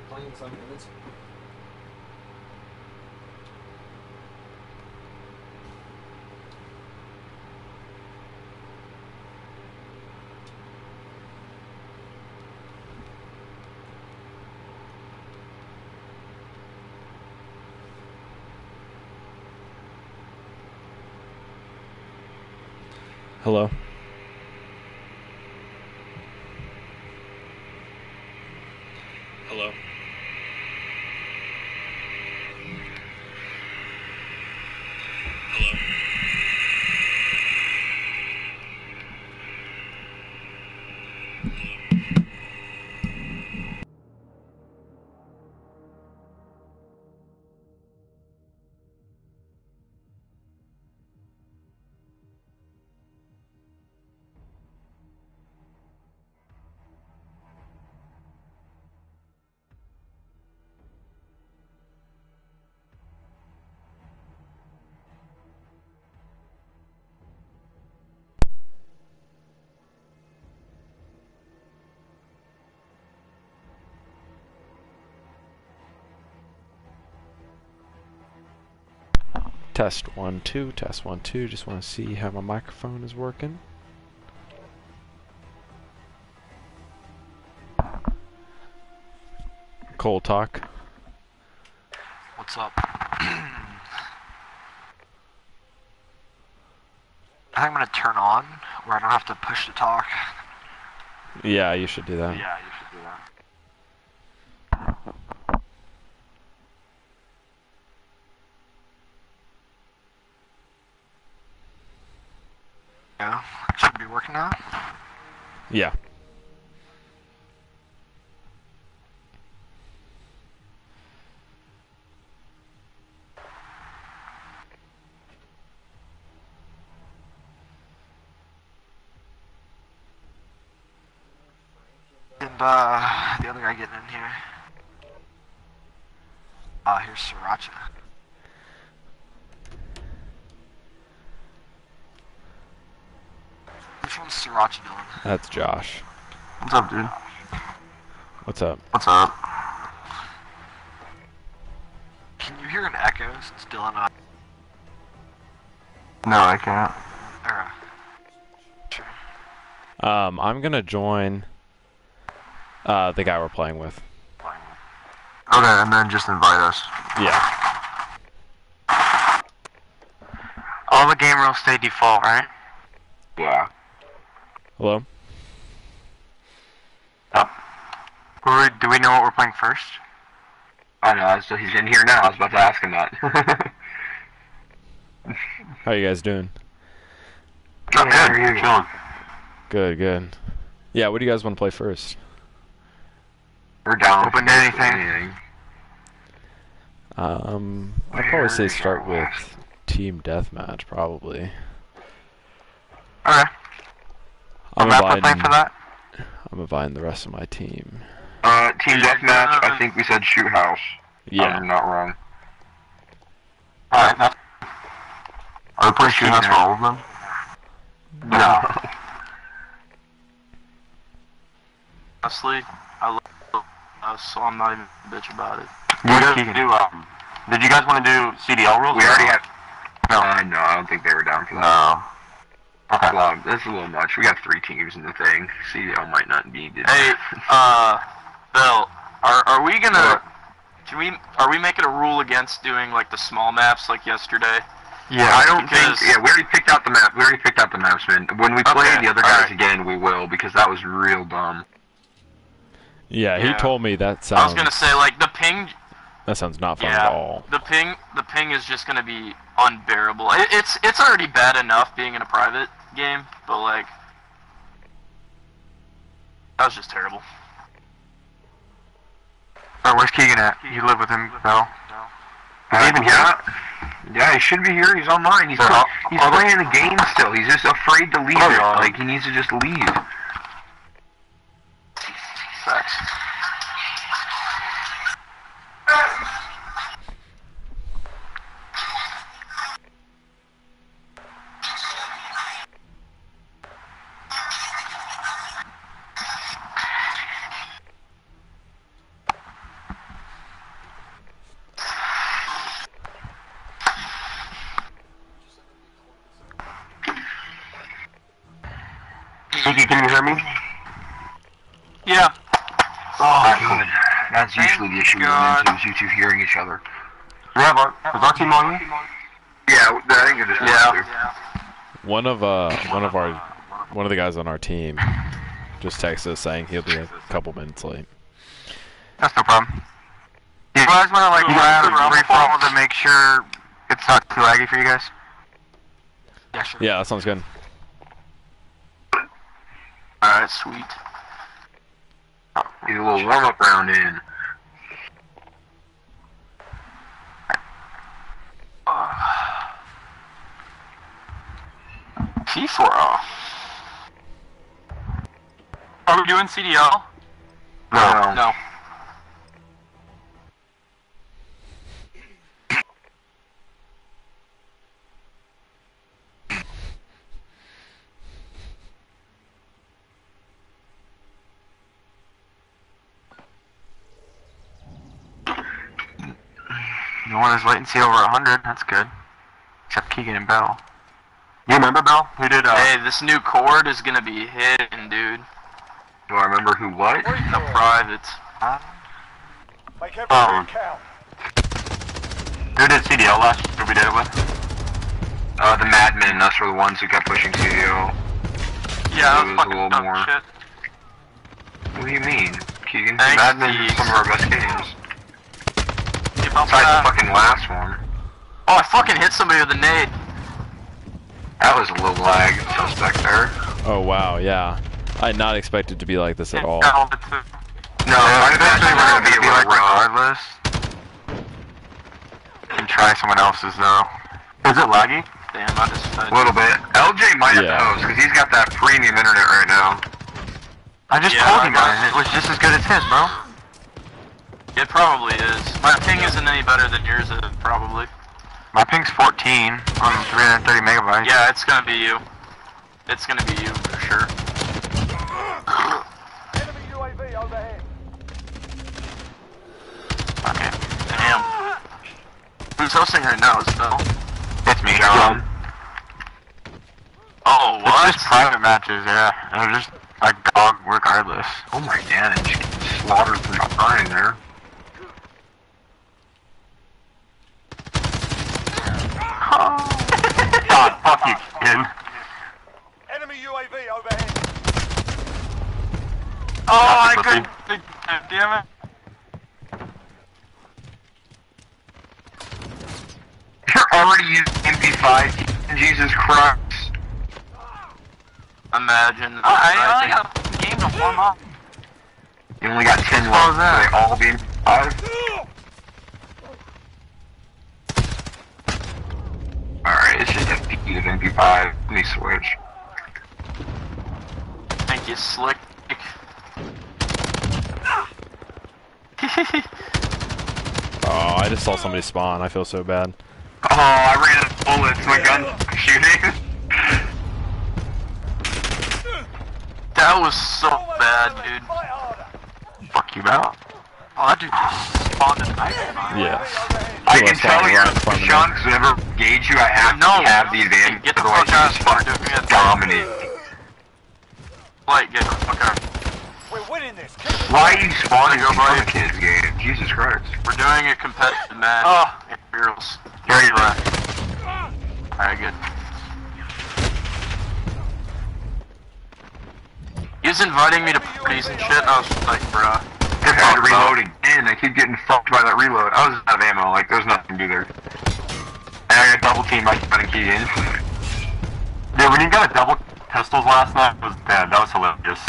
playing some minutes. Hello. Hello. Test one, two, test one, two. Just want to see how my microphone is working. Cold talk. What's up? I think I'm gonna turn on where I don't have to push to talk. Yeah, you should do that. Yeah, you should do that. Yeah, should be working now. Yeah. And uh, the other guy getting in here. Ah, here's Sriracha. Which one's Sriracha doing? That's Josh. What's up, dude? What's up? What's up? Can you hear an echo since Dylan and I... No, I can't. Or, uh, Um, I'm gonna join uh, the guy we're playing with. Okay, and then just invite us. Yeah. All the game rules stay default, right? Yeah. Hello? Who are we, do we know what we're playing first? I know, so he's in here now. I was about to ask him that. How you guys doing? Good, good. Chilling. Good, good. Yeah, what do you guys want to play first? We're down. Open to anything. Um, I'd probably say start with Team Deathmatch, probably. Okay. I'm map we're playing inviting, for that? I'm inviting the rest of my team. Uh, team deathmatch. I think we said shoot house. Yeah. I'm not wrong. Alright, that's... Are we playing shoot house for all of them? No. Honestly, I love us, so I'm not even a bitch about it. What guys do, um, Did you guys want to do CDL rules? we already have. No. Uh, no, I don't think they were down for that. No. Okay. Well, that's a little much. We got three teams in the thing. CDL might not be needed. Hey, uh, Bill, are are we gonna? Can we? Are we making a rule against doing like the small maps like yesterday? Yeah, I don't because- think. Yeah, we already picked out the map. We already picked out the maps, man. When we play Okay, the other guys alright. again, we will because that was real dumb. Yeah, he told me that sounds. I was gonna say like the ping. that sounds not fun Yeah, at all. the ping. The ping is just gonna be unbearable. It, it's it's already bad enough being in a private game, but like that was just terrible. Oh, where's Keegan at? You live with him, Bill? Is he even here? Yeah, he should be here. He's online. He's Or play- he's playing the game still. He's just afraid to leave Oh, it. Like he needs to just leave. Thank usually the issue we God. run you two hearing each other. Yeah, but is our team on you? Yeah, I think it is. Yeah. One of uh one of our one of the guys on our team just texted us saying he'll be a couple minutes late. That's no problem. You guys want to like Yeah, grab sure. free fall to make sure it's not too laggy for you guys? Yeah, sure. Yeah, that sounds good. Alright, sweet. Need a little warm up round in. P4O. Are we doing CDL? No. No. No one has latency over 100. That's good. Except Keegan and Bell. You remember Bell? Who did? Uh, Hey, this new chord is gonna be hitting, dude. Do I remember who what? The privates. Make every Um, move count. who did CDL last Who We did it with. Uh, the Madmen, us were the ones who kept pushing CDL. Yeah, that It was was a fucking little dumb more. shit. What do you mean? Keegan, Thanks, Madmen are some of our best games. Keep up with Besides that. the fucking last one. Oh, I fucking hit somebody with a nade. That was a little lag suspect there. Oh wow, yeah. I had not expected to be like this at all. No, Yeah, I eventually imagine we're gonna be be like little rough. regardless. And try someone else's though. Is it laggy? Damn, I just fed. A little bit. LJ might have Yeah. to host, because he's got that premium internet right now. I just Yeah, told I you got mine. It was just as good as his, bro. It probably is. My ping isn't any better than yours, is probably. My ping's 14 on 330 megabytes. Yeah, it's gonna be you. It's gonna be you for sure. Enemy UAV overhead. Okay. Damn. Who's hosting right now? Is Phil? It's me, John. Oh, It's just private matches, yeah. And they're just like dog regardless. Oh my god, I just get slaughtered from behind there. God, ah, fuck you, kid. Enemy UAV overhead. Oh, I That's a couldn't. Damn it. You're already using MP5. Jesus Christ. Imagine. Oh, I only got a game to warm up. You only got 10 What left. was that? They all be MP5. Alright, it's just FP to MP5. Let me switch. Thank you, Slick. Oh, I just saw somebody spawn. I feel so bad. Oh, I ran out of bullets. My gun shooting. That was so bad, dude. Fuck you, Bell. Oh, that dude just spawned in knife. Yeah. I Two can less tell fire you're rounds from the Sean, because whenever gauge you, I have No. to have the advantage. Get the fuck out of just here, dude. dominate. Light, get the fuck out. We're winning this. Keep Why are you spawning Go, go buddy. the kids game? Jesus Christ. We're doing a competitive match. Oh. Imperials. Here you are. Alright, good. He was inviting me to parties and shit, and I was just like, bruh. I had to reload again. I keep getting fucked by that reload. I was out of ammo. Like, there's nothing to do there. And I got double teamed by Kevin and Keegan. Dude, when you got a double pistols last night, it was dead. That was hilarious.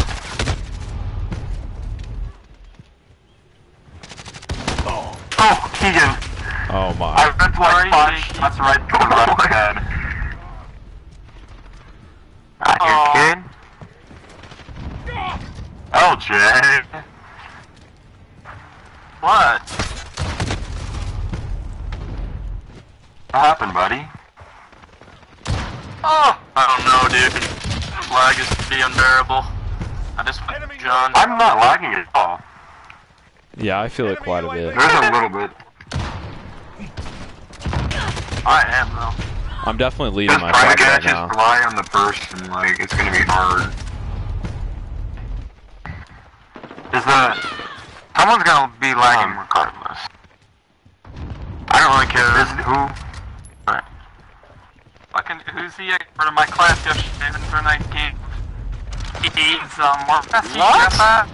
Oh, oh Keegan. Oh my. I my. went to Sorry, like five Keegan. shots right to the right of head. Ah, Aw. here, kid. Oh, Jay. What? What happened, buddy? Oh! I don't know, dude. Lag is pretty unbearable. I just went John. I'm not lagging at all. Yeah, I feel it quite a bit. There's a little bit. I am, though. I'm definitely leading Just my private fight right matches now. rely on the person. Like, it's gonna be hard. Is the someone's gonna be lagging regardless? I don't really care. Is who? Alright. Fucking, who's the expert of my class yesterday for 19? He's, um, what? What?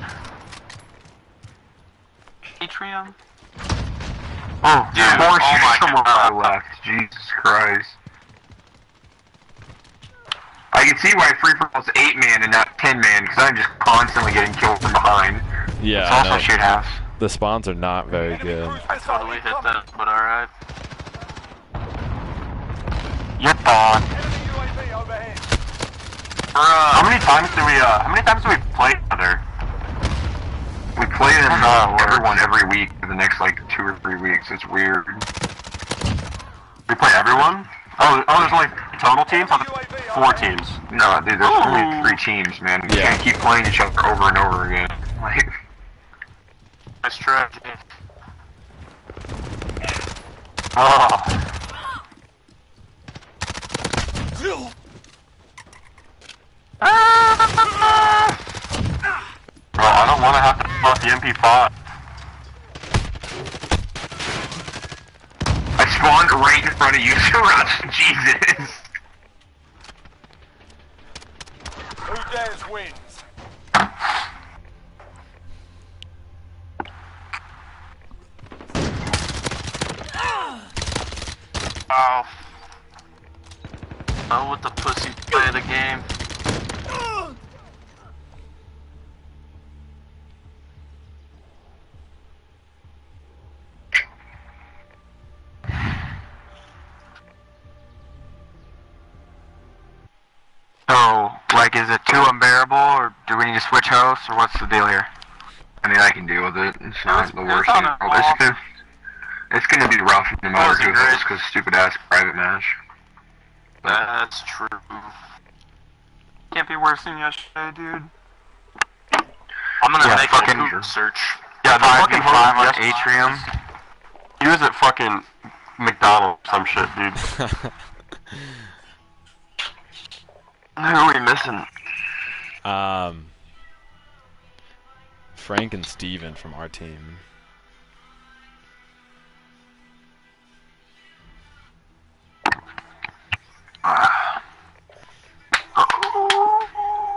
Atrium? Oh, Dude, oh my God. I left. Jesus Christ. I can see why free for all's eight man and not ten man because I'm just constantly getting killed from behind. Yeah, it's I also know. shit house. the spawns are not very good. I totally hit that, but alright. You're on. Enemy How many times do we? Uh, how many times do we play other? We play them uh, everyone every week for the next like two or three weeks. It's weird. We play everyone? Oh, oh, there's only total teams. Enemy Four teams. No, dude, there's only oh. three teams, man. You Yeah. can't keep playing each other over and over again. Like, Nice try. oh. Bro, I don't want to have to pull out the MP5. I spawned right in front of you, Sriracha. Jesus. Who dares wins. Oh. Oh, with the pussy play the game. So, like, is it too unbearable, or do we need to switch hosts, or what's the deal here? I mean, I can deal with it. It's not the worst thing. a it's, gonna, it's gonna be rough no matter Wasn't who great. hosts, because stupid ass private match. That's true. Can't be worse than yesterday, dude. I'm gonna Yeah, make fucking- a Google search. Yeah, the fucking five on host Atrium. He was at fucking McDonald's, some shit, dude. Who are we missing? Um, Frank and Steven from our team.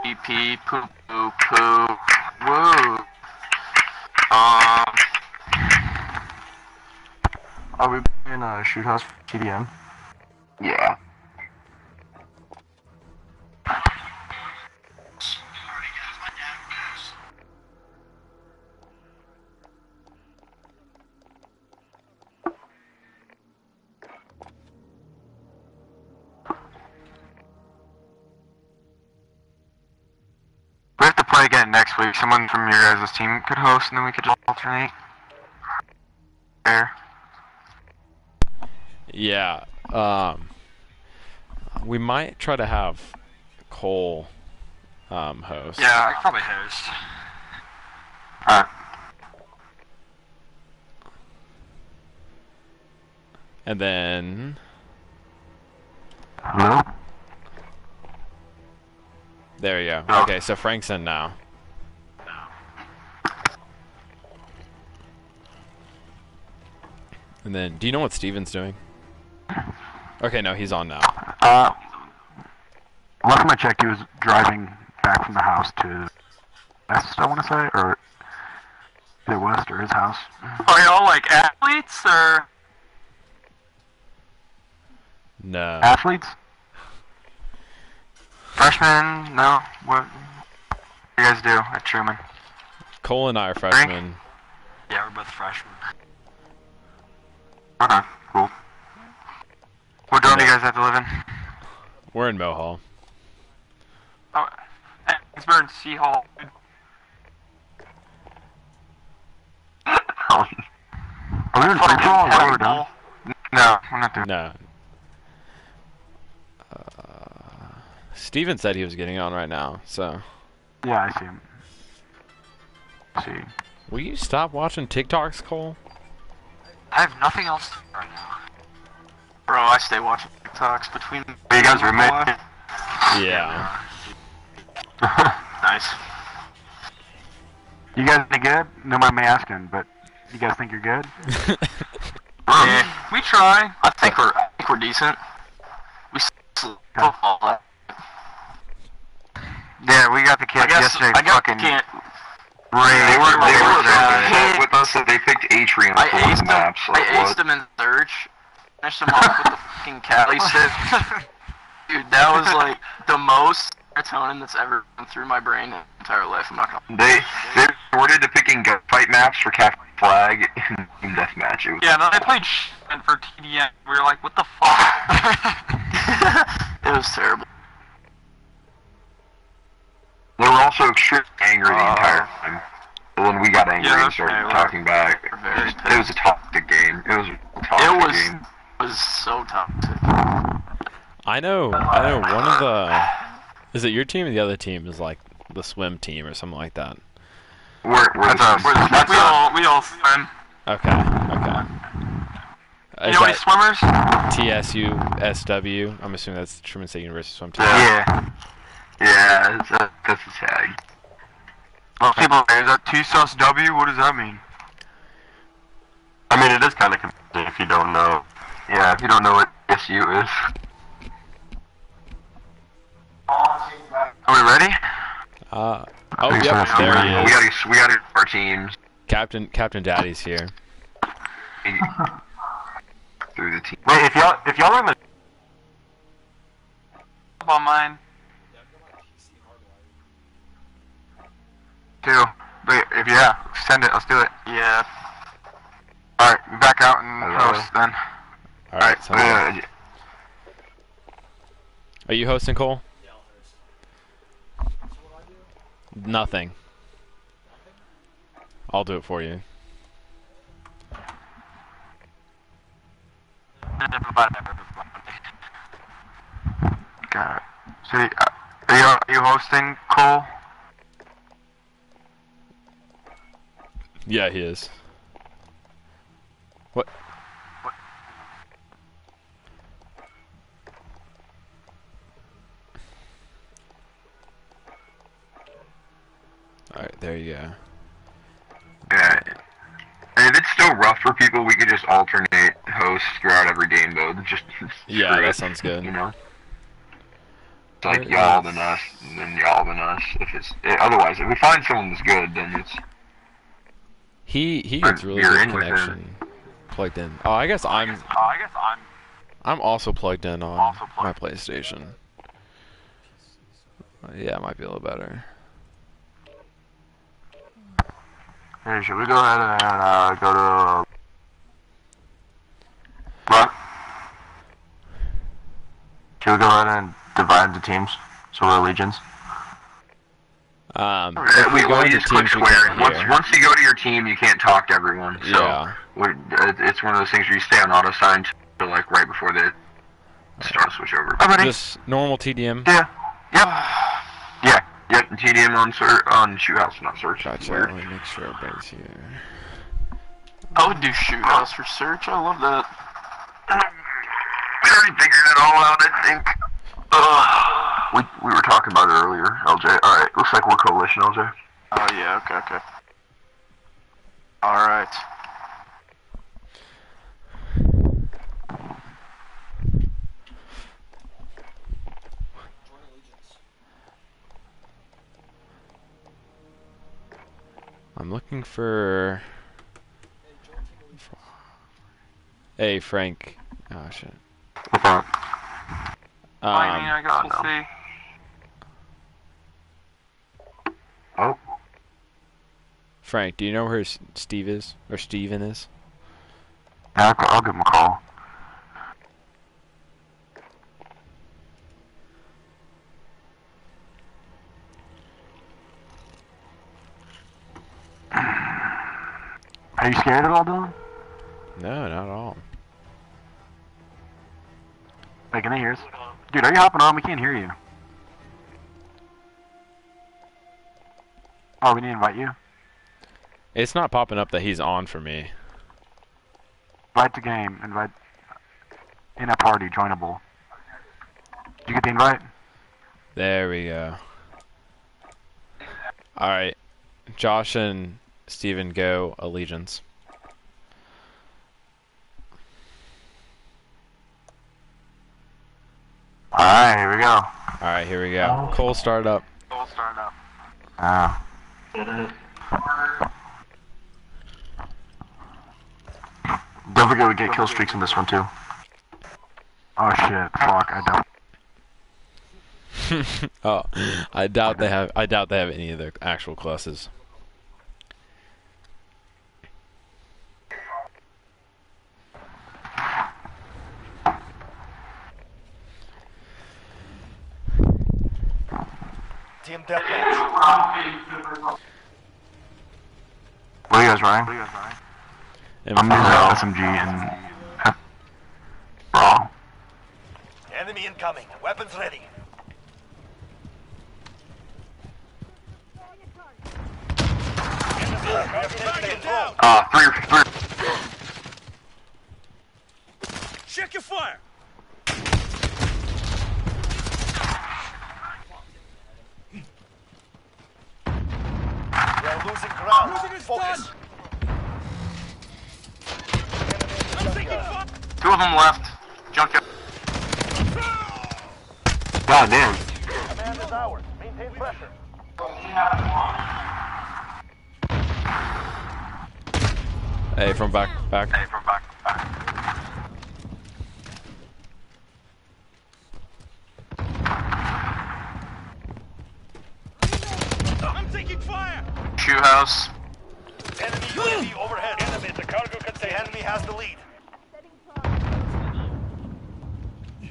EP, poo poo poo. Woo. Um, Are we in a shoot house for TDM? Yeah. Have again next week. Someone from your guys' team could host, and then we could just alternate. There. Yeah. Um, we might try to have Cole um, host. Yeah, I could probably host. Alright. And then Hello? There you go. Oh. Okay, so Frank's in now. And then, do you know what Steven's doing? Okay, no, he's on now. Uh, last time I checked, he was driving back from the house to west. I want to say, or the west or his house. Are y'all like athletes or? No. Athletes? Freshman? No. What? What do you guys do at Truman? Cole and I are freshmen. Yeah, we're both freshmen. Okay, cool. What dorm do you guys have to live in? We're in Mohall. Oh, Kingsburg and Sea Hall. dude. Are we in free for all? Is that what we're done? No, we're not doing No. Uh, Steven said he was getting on right now, so. Yeah, I see him. see. Will you stop watching TikToks, Cole? I have nothing else to do right now. bro, I stay watching TikToks between. Are you guys roommate? Yeah. Nice. You guys any good? No mind me asking, but you guys think you're good? Yeah, we try. I think we're I think we're decent. We s- football. Yeah, we got the kids I guess yesterday. I guess fucking can't. raid. They were they were Yeah. upset with us that they picked Atrium I for one aced him. maps. I Like, aced what? him in search. Finished him off with the fucking Kali stick. Dude, that was like the most serotonin that's ever gone through my brain in my entire life. I'm not gonna. They they resorted to picking gunfight maps for Captain Flag in Team Deathmatch. It was Yeah, and then I played sh- for TDM. We were like, what the fuck? it was terrible. They were also extremely angry the uh, entire time. But when we got angry Yeah, and started they were talking back, it very was, it was a toxic game. It was a toxic It was game. was so toxic. I know. I know one of the. Is it your team or the other team is like the swim team or something like that? We're, we're That's the, we're we all we all swim. Okay. Okay. You know any swimmers? TSU SW? I'm assuming that's Truman State University swim team. Yeah. Yeah, that's a, that's a tag. Most people say, is that T sauce W? What does that mean? I mean, it is kind of confusing if you don't know. Yeah, if you don't know what SU is. Are we ready? Uh, oh, Thanks yep, there he We is. gotta we gotta do our teams Captain Captain Daddy's here. through the team. Wait, if y'all if y'all are in the On mine. Two. Wait, if yeah, send it. Let's do it. Yeah. All right, back out and Hello. host then. All right. sounds good. Uh, Are you hosting, Cole? Nothing. I'll do it for you. Got it. So, uh, are you, are you hosting, Cole? Yeah, he is. What? Alright, there you go. yeah. And if it's still rough for people, we could just alternate hosts throughout every game mode. Just Yeah, that it, sounds good. You know. It's like y'all then us, and then y'all then us. If it's eh, otherwise, if we find someone that's good, then it's He he gets really good in connection plugged in. Oh, I guess I'm Oh, I guess I'm. I'm also plugged in on Also my. PlayStation. Uh, Yeah, it might be a little better. Hey, should we go ahead and uh, go to what? Should we go ahead and divide the teams so we're legions? Um, Uh, if we we, go into teams, we. Once once you go to your team, you can't talk to everyone. So Yeah. we're, it's one of those things where you stay on auto sign to like right before they start switch over. I'm ready. Just normal TDM. Yeah. Yep. yeah. Yep, TDM on ser- on shoot house, not search. Gotcha. Weird. Let me make sure everybody's here. I would do shoot house for search. I love that. We already figured it all out, I think. Uh, we we were talking about it earlier, LJ. All right, looks like we're coalition, LJ. Oh yeah. Okay. Okay. All right. I'm looking for. Hey Frank. Oh shit. What's up? I mean, Um, I guess we'll see. Oh, Frank, do you know where Steve is or Steven is? I'll, I'll give him a call. Are you scared at all, Dylan? No, not at all. Wait, can they hear us? Dude, are you hopping on? We can't hear you. Oh, we need to invite you. It's not popping up that he's on for me. Invite the game. Invite in a party, joinable. Did you get the invite? There we go. Alright. Josh and Steven go Allegiance. Alright, here we go. Alright, here we go. Cole start up. Full start up. Ah. Don't forget we get kill streaks in this one too. Oh shit, fuck, I don't. Oh, I doubt they have. I doubt they have any of their actual classes. Team deathmatch. What are you guys riding? And I'm using Brawl. SMG and Brawl. Enemy incoming. Weapons ready. down. Uh, three, three. Check your fire. We are losing ground. Losing Focus. Two of them left. Junkyard. God damn. Command is ours. Maintain pressure. Hey, from back, back. Hey, from back, back. I'm taking fire. Shoot house. Enemy UAV overhead. Enemy, the cargo container. The enemy has the lead.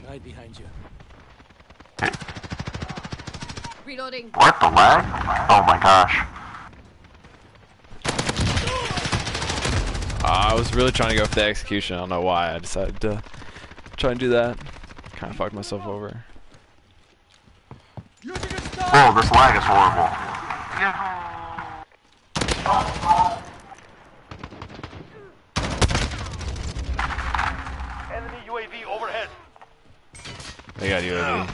Right behind you. Reloading. What the lag? Oh my gosh. Uh, I was really trying to go for the execution. I don't know why I decided to try and do that. Kind of fucked myself over. Whoa, this lag is horrible. Enemy UAV overhead. They got UAV.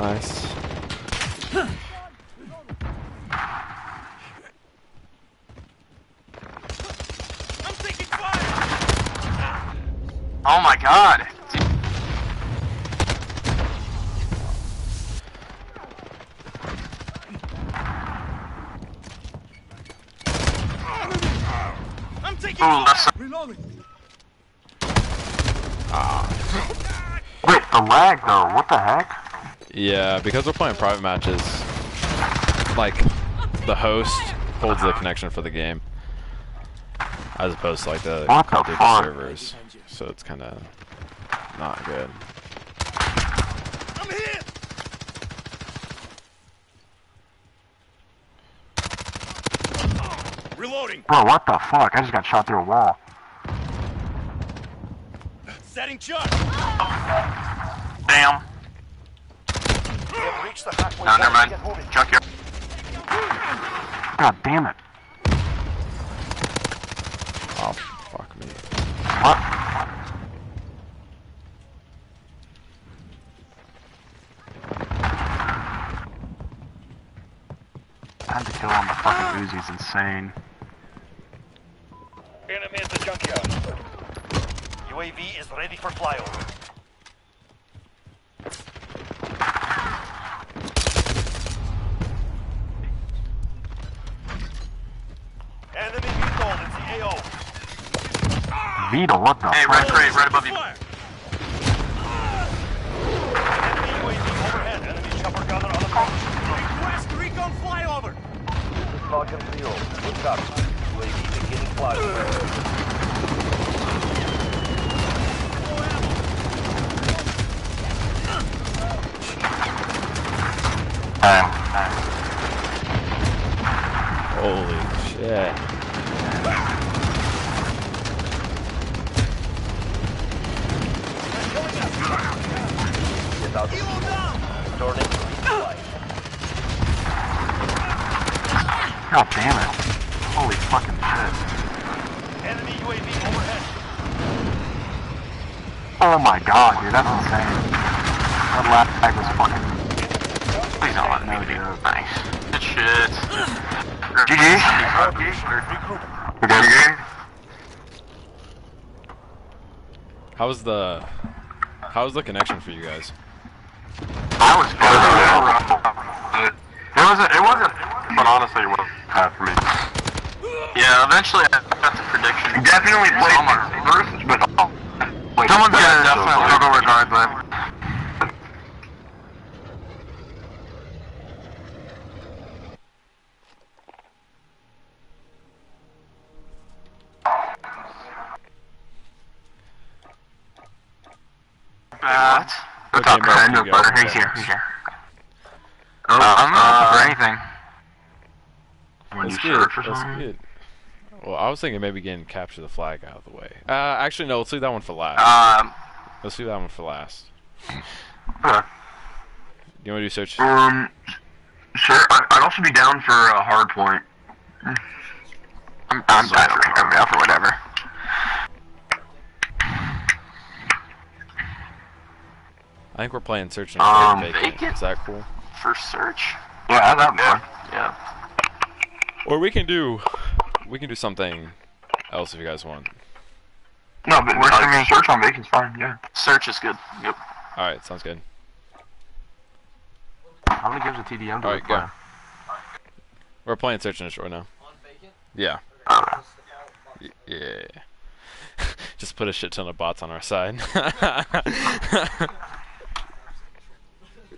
Nice. I'm taking fire. Oh my god. I'm taking Ooh, left side. Reloading. Wait, the lag though, what the heck? Yeah, because we're playing private matches, like, the host holds the connection for the game. As opposed to, like, the What Call of the Duty fuck? servers. So it's kind of not good. I'm here. Reloading. Bro, what the fuck? I just got shot through a wall. Setting charge. Damn. We have reached the halfway No, never point. mind. Get moving. Junkyard. God damn it. Oh, fuck me. What? Time to kill on the fucking Uzi's insane. Enemy at the junkyard. UAV is ready for flyover. Enemy VTOL in the AO. Vito, what the Hey, fuck? red crate, right above you. Enemy overhead. Enemy chopper gunner on the coast. Request recon flyover. Falcon 3 Look up. UAV beginning flyover. Time. Holy shit. God, dude, that's insane. That lag was fucking. Please don't. No, dude. Nice. Good shit. GG. We got your game? How's the how's the connection for you guys? I was good. It wasn't. It wasn't. But honestly, it wasn't bad for me. Yeah, eventually I got the prediction. Definitely played Summer. versus, but like, Someone's Yeah, gonna definitely. struggle regardless. Bad. What's Okay, up, Mark, man? you go. Butter, Who's here? Who's here? Oh, I'm not for anything. when you That's good. That's good. Well, I was thinking maybe getting capture the flag out of the way. Uh, actually, no. Let's leave that one for last. Um, let's leave that one for last. Okay. You want to do search? Um, sure. I- I'd also be down for a hard point. I'm, I'm, I don't. I'm down for whatever. I think we're playing search and Um, vacant. vacant? Is that cool? first search. Yeah, that'd be fun. Yeah. Or we can do we can do something else if you guys want. No, but Works for uh, me. search on vacant's fine. Yeah. Search is good. Yep. All right, sounds good. How many games of TDM do All we right, play? go. We're playing search and destroy now. Yeah. Okay. Y- Yeah. Just put a shit ton of bots on our side.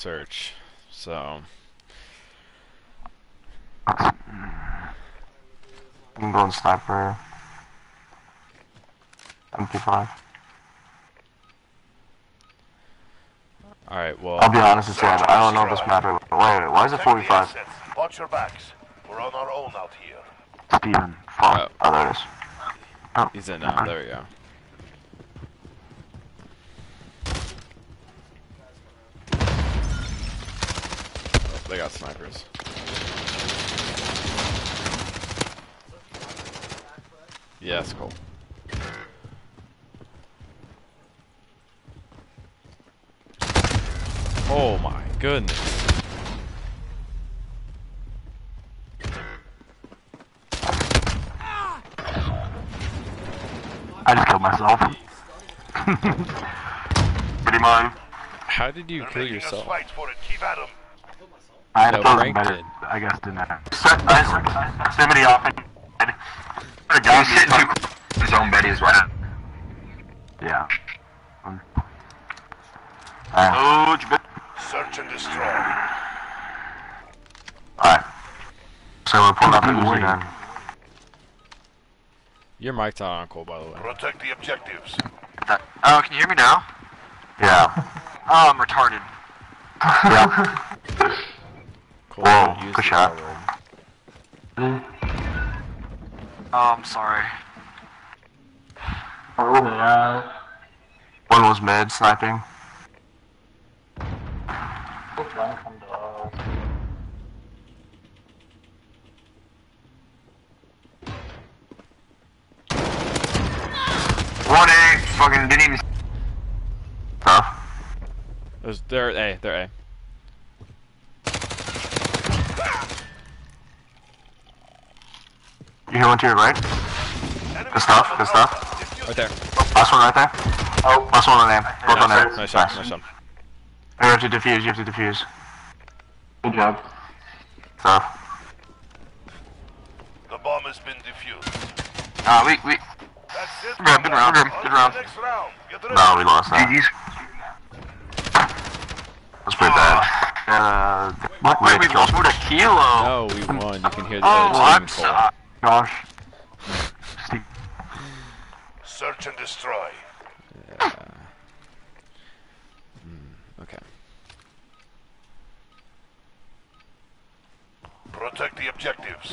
search. So I'm going sniper. MP5. all right, well. I'll be honest with you, I I don't know if this mapper. Wait, wait, why is it 45? Watch your backs. We're on our own out here. Steven, fuck. Oh. Oh, there it is. He's in now. There we go. Oh, They got snipers. Yeah, that's cool. Oh my goodness. I just killed myself. Pretty mine. How did you You're kill making us yourself? fight for it. Keep at 'em. I had No, to throw Frank better. did. I guess didn't have. Set proximity off. and- He's sitting too close to his own Betty as well. Yeah. Um, you bet- Search and destroy. Alright. So we're pulling out the Keep Uzi waiting. then. Your mic's not on cool, by the way. Protect the objectives. That, oh, can you hear me now? Yeah. Oh, I'm retarded. yeah. Cool. Whoa, use good shot. Oh, I'm sorry. Oh, one was mid sniping. One A. Fucking didn't even. Tough. There's, they're A. They're A. You hear one to your right? Good stuff, good stuff. Right there. Last one right there. Oh, last one on aim. Both on Nice, aim. nice shot. Nice shot. You have to defuse, you have to defuse. Good job. Tough. The bomb has been defused. Uh, we, we, That's it. Good, good round, On good round. round. Get. No, we lost that. GG's. That's pretty bad. Uh, what? wait, we lost a kilo. No, we won. You can hear the Oh, other I'm team call. Gosh. Steve. Search and destroy. Yeah. Hmm, okay. Protect the objectives.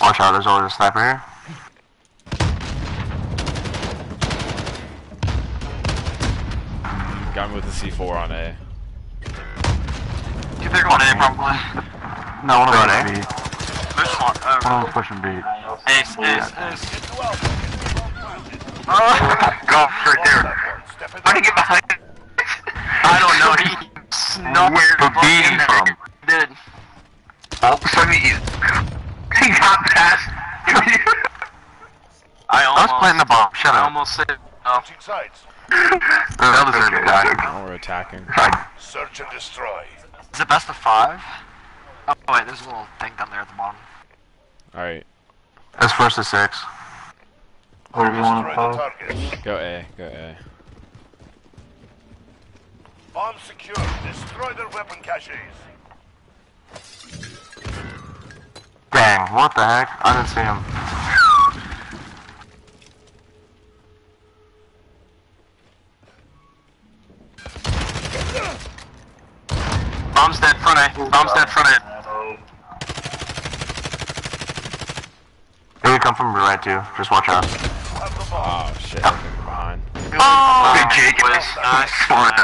Watch out, there's always a sniper here. Got me with the C4 on A. You think on A probably? No, one of on them A. B. There's one. One Uh, of them's pushing B. ace, ace, ace. Into Alpha. Go, right there. That one. How do up. you get behind it? I don't know. He snuck Where's the the fuck beam in there. from? He Did. Oh, suddenly he, he got past. I I almost. was planting the bomb. Shut up. I up. almost said. Oh, Switching sides. That deserved to die. Now we're attacking. Search and destroy. Is it best of five? Oh wait, there's a little thing down there at the bottom. Alright, That's first to six. Destroy the targets. go A, go A. Bomb secure. Destroy their weapon caches. Dang, what the heck? I didn't see him. Bomb's dead front A. Bomb's dead front A. He would come from right too. Just watch out. Have the bomb. Oh shit, I think behind. Oh, Big Jake was nice. Smart.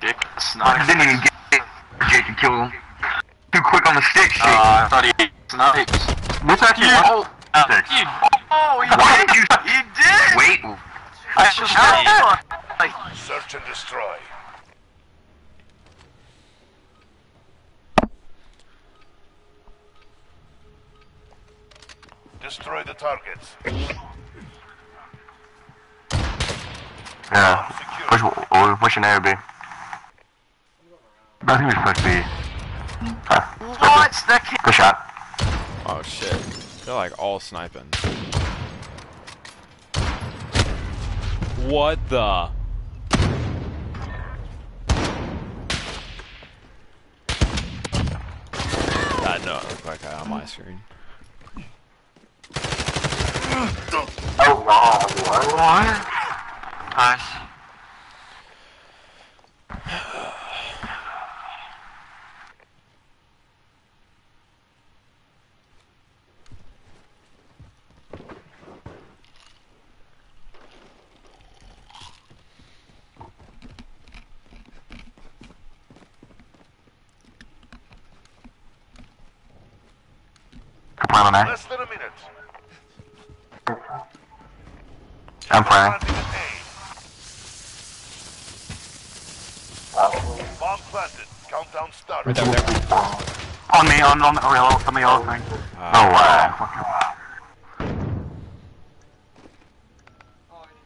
Dick, I snipe. didn't even get it. Jake to kill him. Too quick on the stick, Jake. Uh, I thought he sniped. What's actually Oh, uh, Six. he, oh, he Why did. did you He did. wait? I just Like, Search and destroy. Destroy the targets. Yeah. Push. We're pushing A or B. I think we push B. what? That can't. Good shot. Oh shit. They're like all sniping. What the? That no, it looked like on my screen. Good plan on A. Less than a minute. I'm planning. Planting at A. Bomb planted. Countdown started. Right there, there. On me, on, on, on, yellow, on the yellow thing. Ah. No way.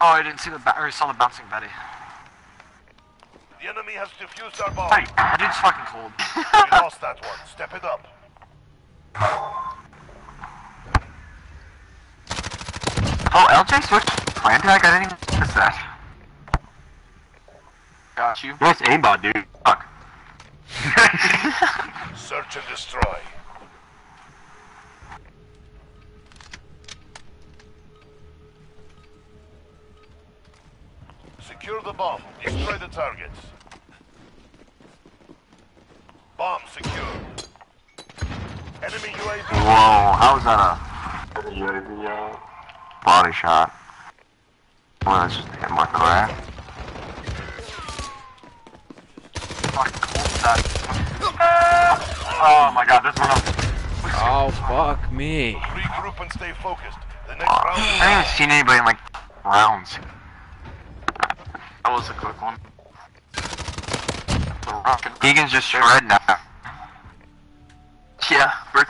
Oh, I didn't see the ba- or I saw the bouncing Betty. The enemy has defused our bomb. Hey, that dude's fucking cold. We lost that one. Step it up. Oh, LJ switched plan tag? I didn't even notice that. Got you. Nice aimbot, dude. Fuck. Search and destroy. Secure the bomb. Destroy the targets. Bomb secured. Enemy UAV. Whoa, how was that a body shot? Well, that's just a hit marker, right? fucking cold with that. Oh my god, this one. Oh fuck me. Regroup and stay focused. The next oh, I round. haven't seen anybody in like rounds. That was a quick one. The rocket. Egan's just shredding now. Yeah, Rick.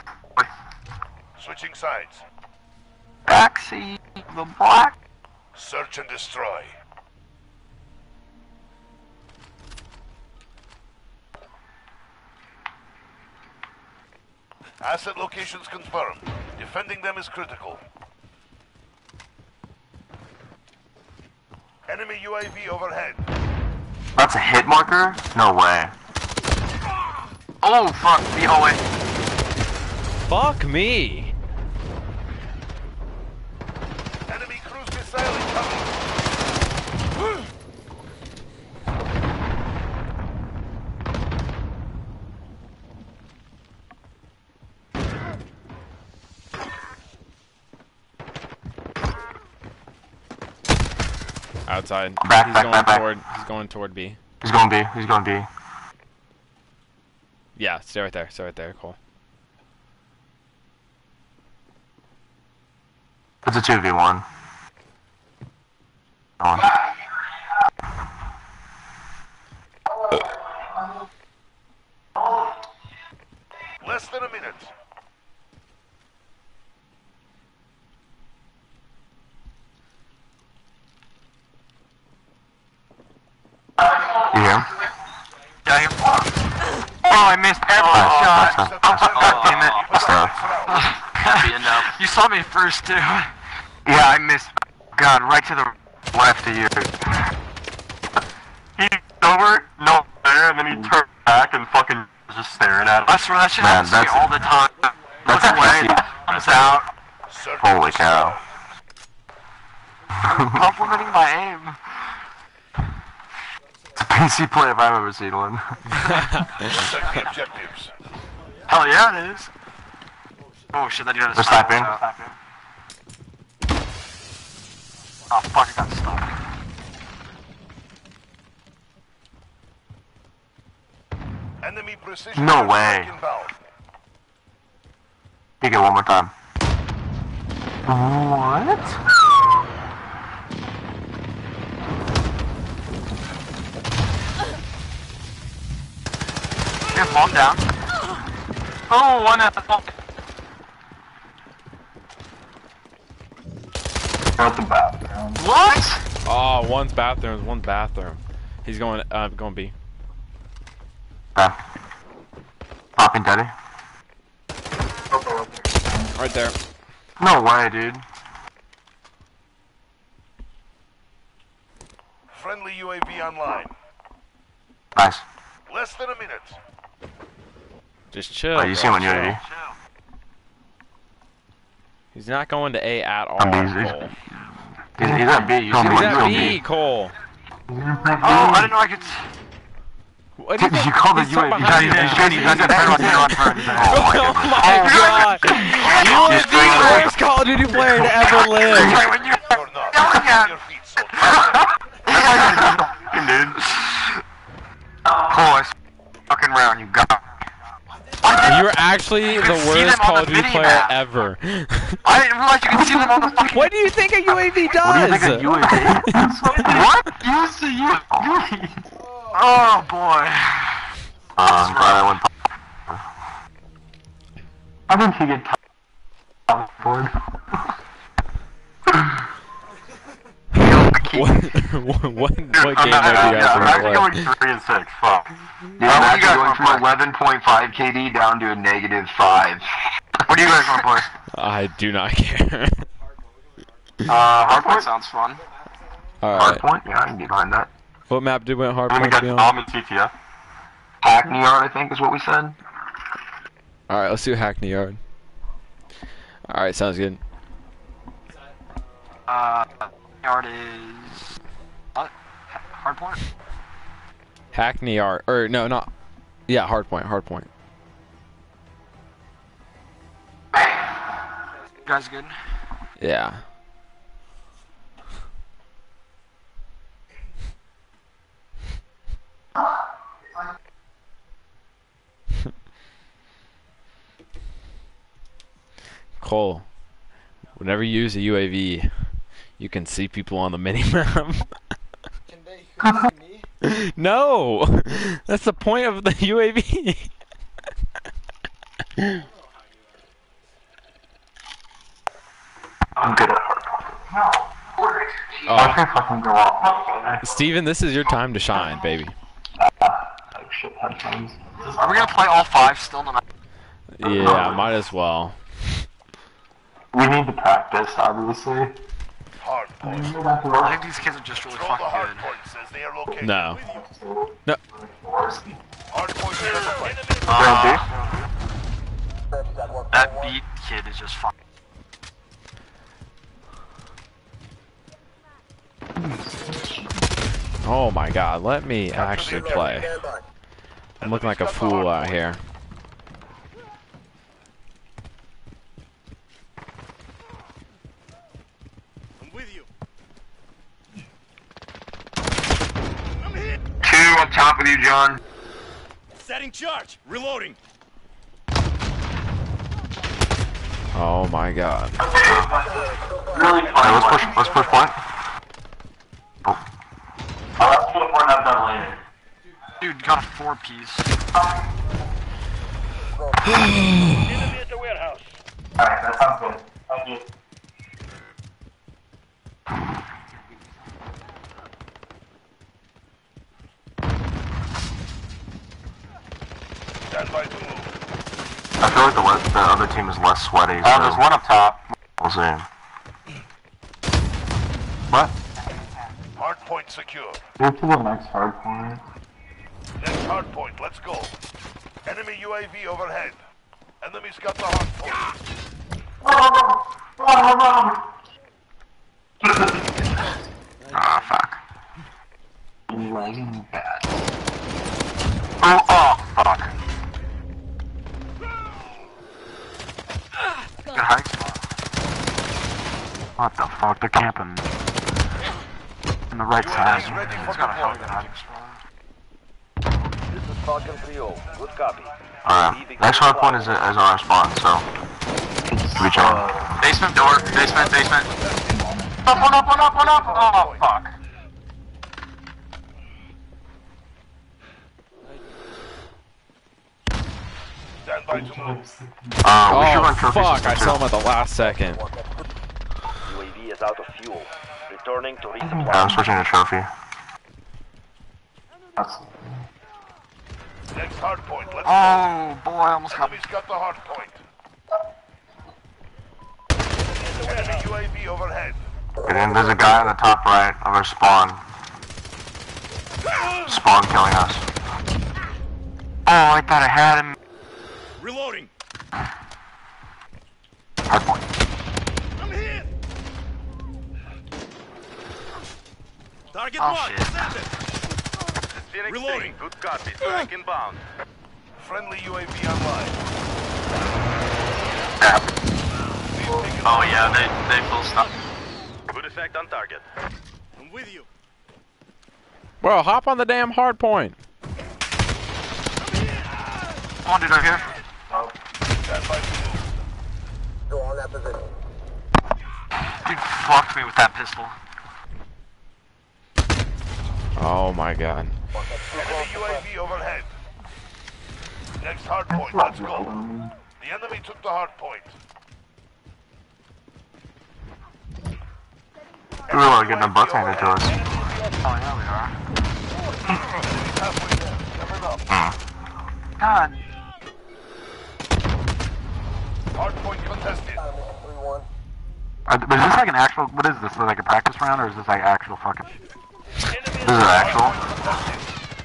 Switching sides. Backseat, the black. Search and destroy. Asset locations confirmed. Defending them is critical. Enemy UAV overhead. That's a hit marker? No way. Oh fuck! The hallway. Fuck me. Enemy cruise missile incoming. Outside. Back, he's back, going back, back. He's going toward B. He's going B. He's going B. Yeah, stay right there. Stay right there. Cool. It's a 2v1. On. Less than a minute. You hear him? Yeah, you- Oh, I missed every oh, oh, shot. that's not- Oh, God damn it. So, Happy enough. You saw me first, too. Yeah, I missed. God, right to the left of you. He's over, no there, and then he turned back and fucking was just staring at I us. swear that shit Man, happens to me all the time. Look that's away, actually- comes out, Holy cow. complimenting my aim. PC play if I've ever seen one. Objectives. Hell yeah, it is. Oh shit, that dude had a They're sniper. sniping. Oh fuck, I got stuck. Enemy precision. No way. Take it one more time. What? Here, bomb down. Oh, one at the top. Out the bathroom. What? Oh, one's bathroom. One's bathroom. He's going. Uh, going B. Okay. Popping daddy. Right there. No way, dude. Friendly UAV online. Nice. Less than a minute. Just chill. Oh, you see him on UAV? He's not going to A at all. I'm B, he's- Cole. He's, he's at B. You see He's one at UAV. B, Cole. Oh, I didn't know I could. What you Did you call the He's talking UAV? about You me. guys- you guys- you guys are turning on your Oh my god! You are the worst Call of Duty player to ever live. Right when you're You're not. Oh, your feet, soldier. dude. Cole, I s- fucking round, you got. You're actually the worst Call of Duty player map. ever. I didn't realize you could see them on the fucking. what do you think a UAV does? What do you think of UAV? What? Use the UAV. Oh boy. Uh, I'm glad I went I think he get top board. what, what, what, what game have you guys been playing? going 3 and 6. Fuck. Yeah, I'm actually going from 11.5 KD down to a negative 5. What do you guys want to play? I do not care. Uh, Hardpoint sounds fun. Alright. Hardpoint? Yeah, I can get behind that. What map did went And then we hardpoint got be on? Tom and TTF. Hackney Yard, I think, is what we said. Alright, let's do Hackney Yard. Alright, sounds good. Uh, yard is. What? Hardpoint? Hackney Yard. Or, no, not. Yeah, hard point, hard point. guys good? Yeah. Cole, whenever you use a UAV, you can see people on the minimap. Can they see me? no! That's the point of the UAV. I'm good at. Oh, fucking go off. Steven, this is your time to shine, baby. Are we gonna play all five still tonight? Yeah, might as well. We need to practice, obviously. Hardpoint. I think these kids are just really Control the fucking good. hardpoint says they are located. No. Hardpoint is identified. Uh, that beat kid is just fun. Oh my god, let me actually play. I'm looking like a fool out here. I'm with you. Up top of you, John. Setting charge. Reloading. Oh my god. Really Alright, let's push. Let's push point. I'll pull the point up done later. Dude, got a four piece. Enemy at the warehouse. Alright, that sounds good. Thank you. Stand by to move. I feel like the le- the other team is less sweaty. Oh, so there's one up top. We'll see. What? Hard point secure. Move to the next hard point. Next hard point. Let's go. Enemy UAV overhead. Enemy's got the hard point. Ah, fuck. Lagging bad. Oh, oh, fuck. What the fuck? They're camping. On the right side. ready for deployment. This is Falcon 3-0. Good copy. Alright. Next hard point is, is our spawn, so. Reach out. Basement door, basement, basement. Up, one up, one up, one up! Oh, fuck. Stand by to move. Uh, we should run Oh fuck! I saw him at the last second. UAV is out of fuel. Returning to Yeah, I'm resupply. switching to trophy. Next hard point. Let's Oh boy, I almost got Enemy's got the hard point. Enemy UAV overhead. And then there's a guy on the top right of our spawn. Spawn killing us. Oh, I thought I had him. Reloading. Hard point. I'm here. Target Oh, marked. shit. Send it. Reloading. Good copy. Strike inbound. Friendly UAV online. Oh yeah, they they full stop. Good effect on target. I'm with you. Well, hop on the damn hard point. Come on, dude, right here. Stand by to move. Go on that position. Dude fucked me with that pistol. Oh my god. Enemy UAV overhead. Next hard point. Let's go. The enemy took the hard point. We were getting our butts handed to us. Oh yeah, we are. Enemy's halfway there. Hmm. God. Hard point contested. 3-1. But is this like an actual? What is this? Like a practice round, or is this like actual fucking? Enemy This is actual.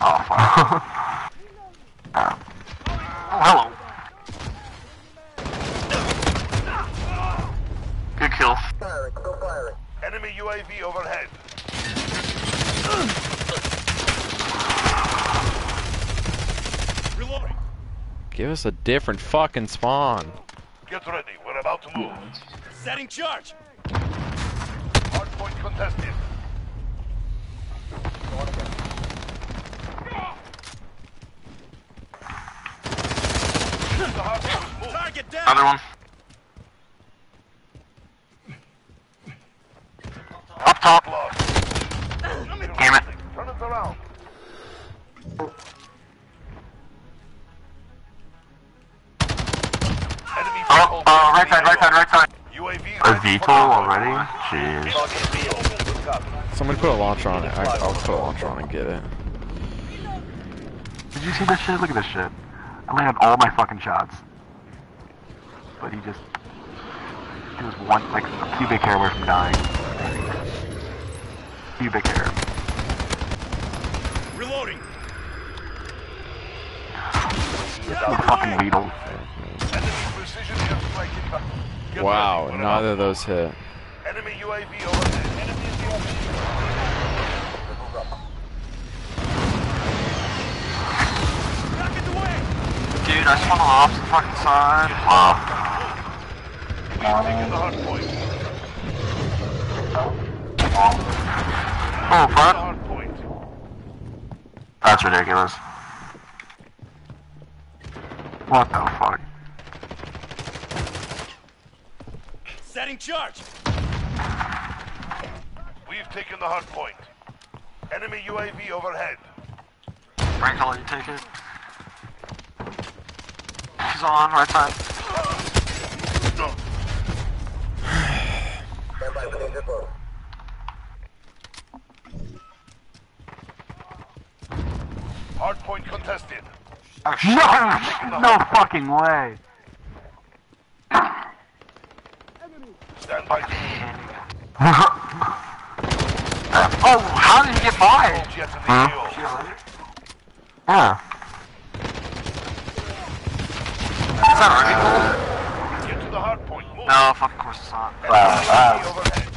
Oh fuck. Uh, Oh hello. Good kill. Firing. Still firing. Enemy UAV overhead. Reloading. Give us a different fucking spawn. Get ready. We're about to move. Setting charge. Hard point contested. The hard point. Move. Target down. Another one. Up top. Damn it. Turn it around. Oh, uh, right side, right side, right side. A VTOL already? Jeez. Target field. Good copy. Somebody put a launcher on it. I, I'll put a launcher on and get it. Did you see this shit? Look at this shit. I landed all my fucking shots. But he just... He was one, like, a pubic hair away from dying. Pubic hair. Reloading. The fucking needle. Wow, ready. We're neither of those hit. Enemy UAV overhead. Enemy is the open. Rocket away. Dude, I spun off the fucking side. Wow. Taking the hard point. Oh, fuck. hard point. That's ridiculous. What the fuck? Setting charge. We've taken the hard point. Enemy UAV overhead. Frank, I'll let you take it. He's on, right side. Stand by for danger close. Hard point contested. Oh. No, no fucking way. oh, how did you get by? Huh? Oh. It's not really cool. No, of course it's not. Wow, wow. Uh,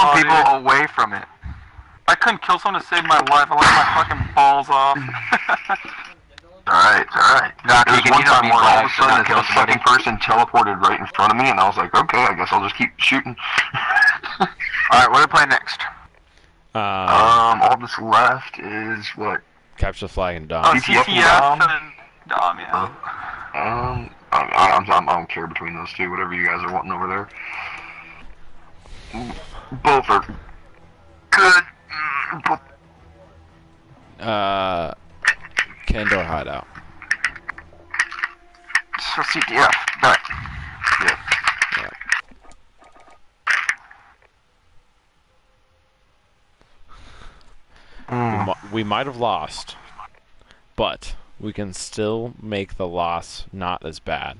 Kill people away from it. I couldn't kill someone to save my life. I let my fucking balls off. Alright, alright. Nah, There was one time need where all of a sudden not the somebody. second person teleported right in front of me, and I was like, okay, I guess I'll just keep shooting. Alright, what do we play next? Um, um, all that's left is what? capture the flag and Oh, dom. TTF TTF and and Dom, yeah. Um, I, I, I'm- I'm, I don't care between those two. Whatever you guys are wanting over there. Both are good. mm, Both Uh, Khandor Hideout. So CDF, Alright. Yeah. We, mi- we might have lost, but we can still make the loss not as bad.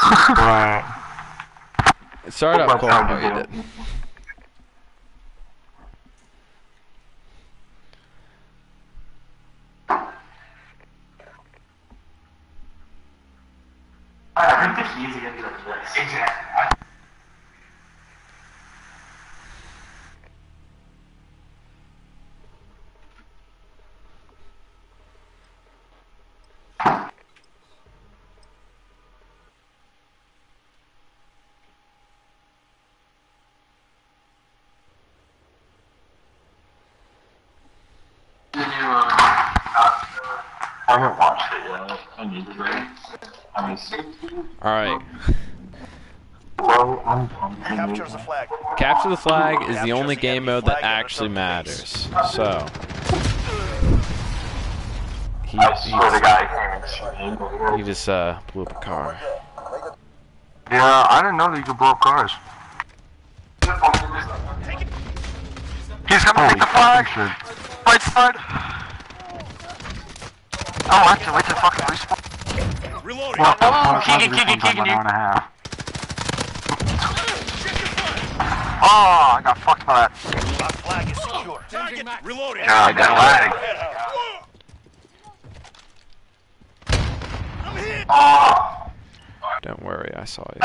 Right. It started out cold, you did. 哎，不提这些，这个不问，谢谢。Mean, All right. well, I'm, I'm Captures the flag. Capture the flag is the only game mode that actually matters. So. He, I swear to he, God. he just uh, blew up a car. Yeah, I didn't know that you could blow up cars. He's coming to Holy take the flag! shit. Right side! Oh, I have to wait till fucking respawn. Reloading. Well, Oh, it's Keegan, not Keegan, refund time Keegan, by an hour and a half. Oh, I got fucked by that. Our flag is secure. Target. Reloading. God, that lag. I'm hit. Oh. Don't worry, I saw you.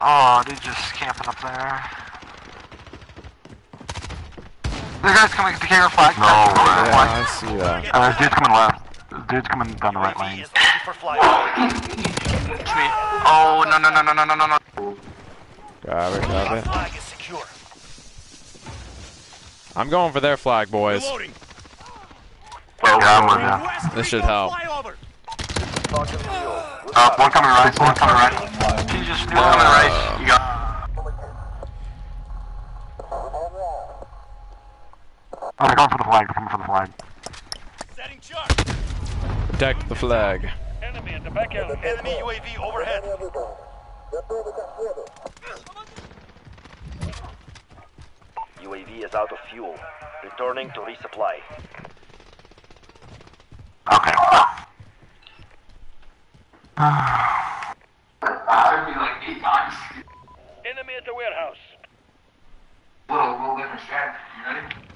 Oh, dude just camping up there. The guy's coming to carry a flag. No Carry way. flag. Yeah, I see that. Uh, dude's coming left. Dude's coming down the right lane. is ready for flyover. It's me. Oh, no, no, no, no, no, no, no, no. Grab it, grab it. flag is secure. I'm going for their flag, boys. Reloading. Yeah, I'm with ya. This should help. flyover. Talking to you. Uh, one coming right, one coming right. Can you just do it on the right? You got. Oh, they're coming for the flag. They're coming for the flag. Setting charge. Protect the flag. Enemy at the back end. Enemy UAV overhead. UAV is out of fuel. Returning to resupply. Okay. I'd be like eight times. Enemy at the warehouse. Little, little different strategy. You ready?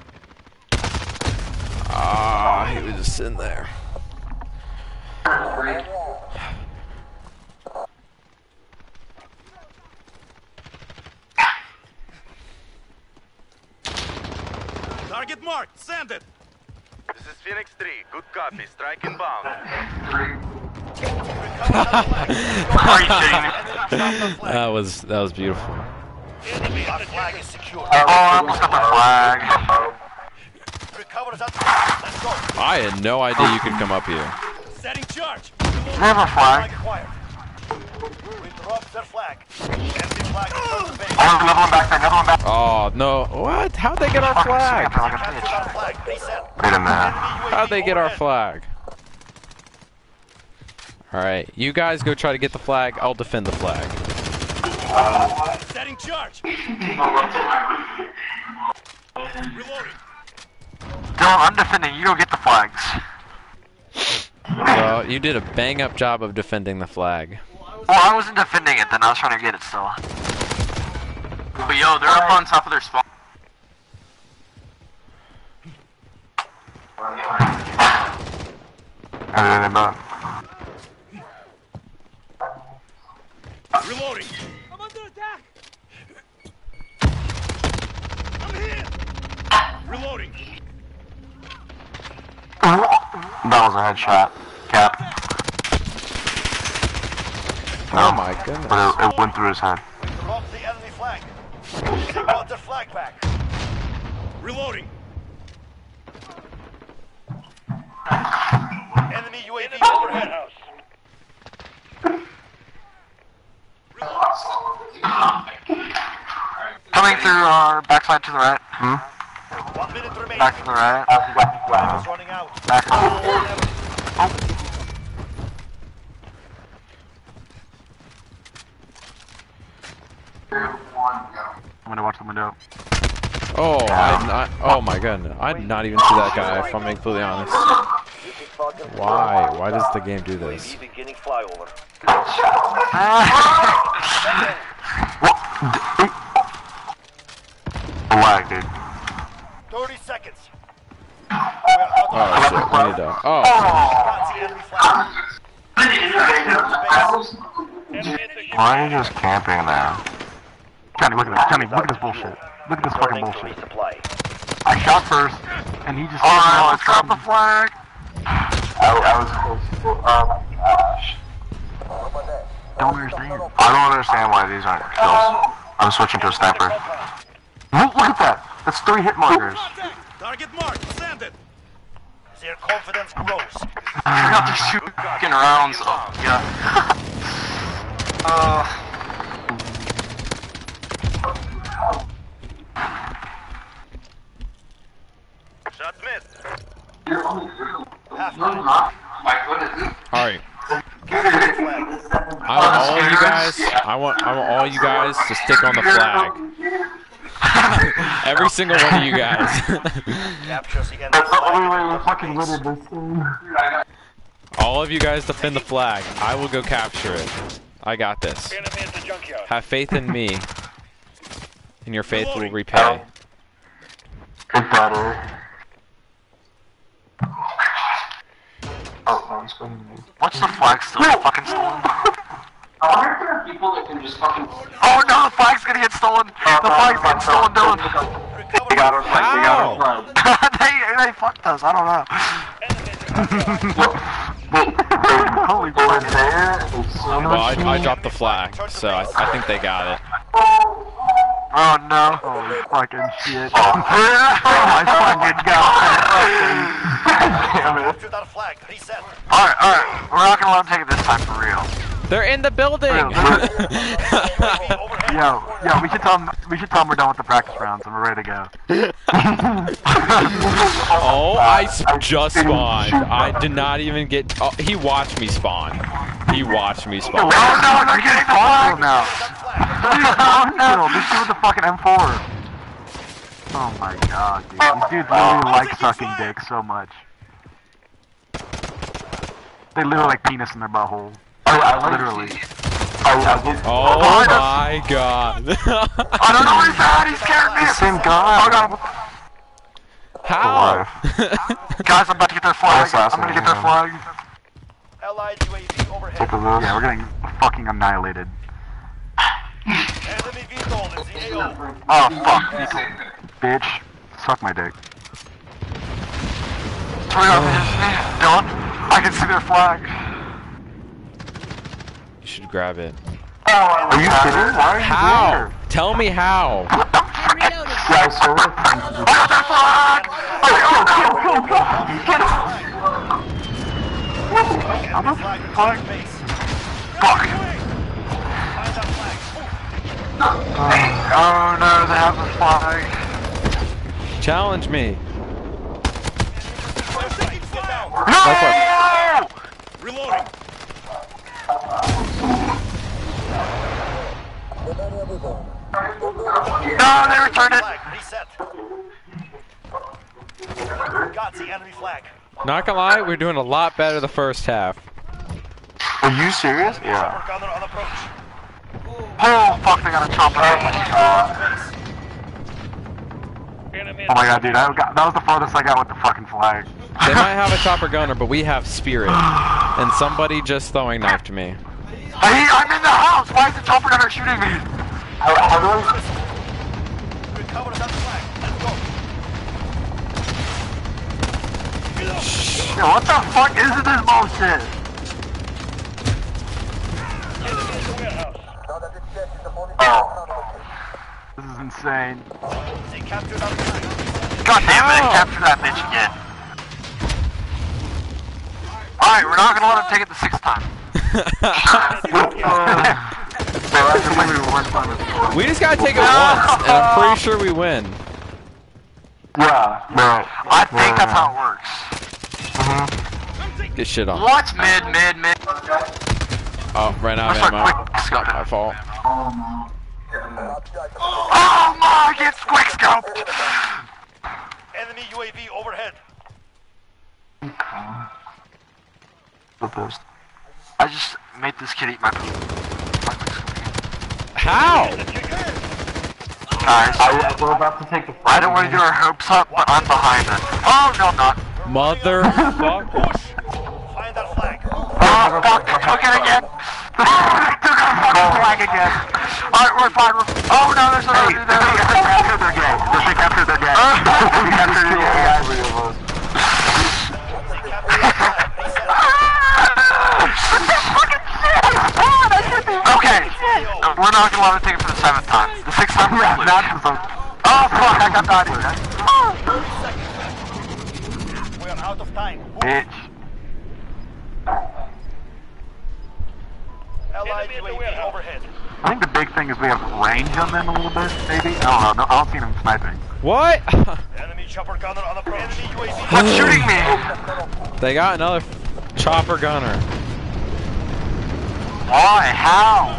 Ah, he was just sitting there. Target marked. Send it. This is Phoenix 3. Good copy. Strike inbound. That was that was beautiful. Enemy the flag is secure. Oh, I almost got the flag. Recover that. Let's go. I had no idea you could come up here. Setting charge. Never flag. acquired. We dropped their flag. Empty flag in base. Oh, another one back there, another one back Oh no! What? How'd they get our flag? scamper like a Captured bitch. our flag. Reset. Wait a minute. How'd they get our flag? All right, you guys go try to get the flag. I'll defend the flag. Setting charge. Reloading. Dylan, I'm defending. You go get the flags. Well, you did a bang up job of defending the flag. Well, I wasn't defending it then. I was trying to get it still. But yo, they're up on top of their spawn. And then Reloading. I'm under attack. I'm here. Reloading. That was a headshot. Cap. Oh my goodness. But it, it went through his head. Drop the enemy flag. They got their flag back. Reloading. Enemy UAV overhead. House. Coming through our backside to the right. Hmm? One minute remaining. Back to the right. Time is running out. Back. I'm gonna watch the window. Oh, I did not, oh my goodness. I did not even see that guy, if I'm being completely honest. Why? Why does the game do this? UAV. Lag, dude. 30 seconds. Oh shit, we need to, oh. Got the. Why are you just camping now? Johnny, look at this. Johnny, look at this bullshit. Look at this fucking bullshit. I shot first, and he just. Alright, let's drop the flag. I, I was close to. Oh my um, gosh. Don't understand. I don't understand why these aren't kills. I'm switching to a sniper. Look, look at that. That's three hit markers. Target marked. Send it. Their confidence grows. I got these two fucking rounds. Oh, yeah. uh, Shot missed. Alright. I want all of you guys, I want, I want all you guys to stick on the flag. Every single one of you guys. Captures the enemy That's the only way we fucking winning this thing. all of you guys defend the flag. I will go capture it. I got this. Enemy at the junkyard. Have faith in me. And your faith will repay. Good better. Oh, no, it's going to What's the flag still fucking stolen? I wonder if there people that can just fucking. Oh no, the flag's gonna get stolen. The oh, flag's getting stolen, Dylan. Recover They got our flag, they got our flag. they, they fucked us. I don't know. enemy at the junkyard. Holy Over fuck. so Well, I. I dropped the flag, so I, I think they got it. Oh no. Holy fucking shit. oh my fucking god. Damn it. Capture that flag. Reset. Alright, alright. We're not gonna let him take it this time for real. They're in the building. Yo, yo, we should tell them. We should tell them we're done with the practice rounds and we're ready to go. oh, I s- just spawned. I did not even get. Oh, he watched me spawn. He watched me spawn. Oh no, they're getting flagged now. oh no, this dude with the fucking M4. Oh my god, dude. These dudes literally oh, like sucking dick so much. They literally like penis in their butthole. Literally. Oh my god. I don't know where he's at. He's scared me. Same guy. I got him. How? Guys, I'm about to get their flag. I'm gonna get their flag. Allied UAV overhead. Yeah, we're getting fucking annihilated. Enemy VTOL in the AO. Oh fuck, bitch. Suck my dick. Turn off his Dylan. I can see their flag. You should grab it. Are you kidding? Why are you How? there? Tell me how. Oh! Get him! I'm a flag. Fuck! Find that flag. Oh no, they have the flag. Challenge me. No! Reloading. No, they returned it. Flag reset. Got the enemy flag. Not gonna lie, we're doing a lot better the first half. Are you serious? Chopper gunner on approach. Oh fuck, they got a chopper. Uh, oh my god, dude, I got, that was the farthest I got with the fucking flag. They might have a chopper gunner, but we have spirit. And somebody just throwing knife to me. Hey, I'm in the house! Why is the chopper gunner shooting me? How, how do I... Recover that flag. Let's go. Yo, what the fuck is this bullshit? Enemy in the warehouse. This is insane. They captured our flag. God damn it, oh. capture that bitch again. Alright, we're not gonna let him take it the sixth time. we just gotta take it once, and I'm pretty sure we win. Yeah, no. I think that's how it works. Mm-hmm. Get shit on. What? Mid, mid, mid. Oh, right now of Let's ammo. not quick scope Not my fault. Oh my, it's quick scoped! Enemy UAV overhead. I just made this kid eat my poop. How? Guys, I, we're about to take the flag. I don't want to do our hopes up, but I'm behind it. Oh, no, I'm not. Motherfucker. Find that flag. Oh, fuck, they took it again. they took our fucking flag again. Alright, we're fine. We're... Oh, no, there's another dude there. They captured their gang. They captured their gang. They captured their gang. They captured our flag. Reset. Okay, we're not gonna let it take it for the seventh time. The sixth time, yeah, not the Oh fuck, I got that here. We are out of time. Bitch. Allied UAV overhead. I think the big thing is we have range on them a little bit, maybe. I don't know. No, I don't see them sniping. What? Enemy chopper gunner on approach. Enemy UAV. What's shooting me? they got another chopper gunner. Why? How?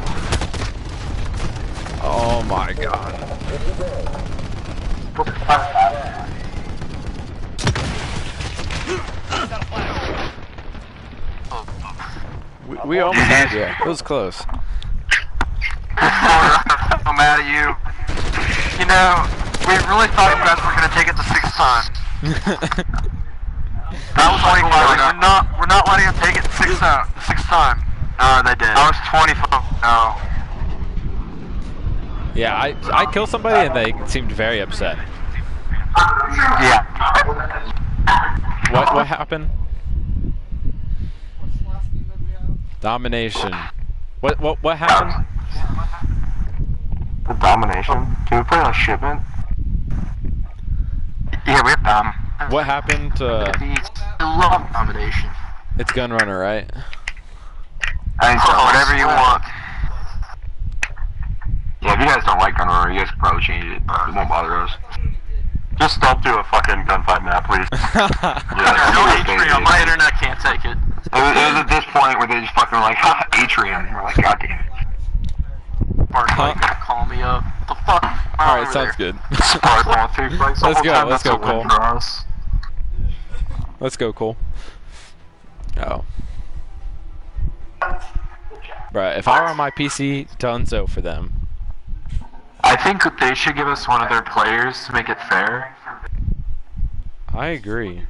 Oh my god. We, we oh, almost had you. It was close. I'm mad at you. You know, we really thought you guys were gonna take it the sixth time. That was 25. We're not, we're not letting them take it six sixth time. The sixth time. No, they did. I was 25. No. Yeah, I I killed somebody and they seemed very upset. Yeah. What what happened? Domination. What what what happened? The domination. Can we play on shipment? Yeah, we have dom. What happened to I love domination. it's Gunrunner, right? I think so. Whatever you want. Yeah, if you guys don't like Gun Runner, you guys can probably change it. It won't bother us. Just don't do a fucking gunfight map, please. Yeah, No that's what they Atrium, my internet can't take it. It was, it was at this point where they just fucking were like, ha, Atrium. We're like, god damn it. Mark, Huh? like, call me up. The fuck? All right, sounds good. Let's Let's go, let's go, Cole. Let's go, Cole. Oh. Bruh, if I were on my PC, donezo for them. I think they should give us one of their players to make it fair. I agree.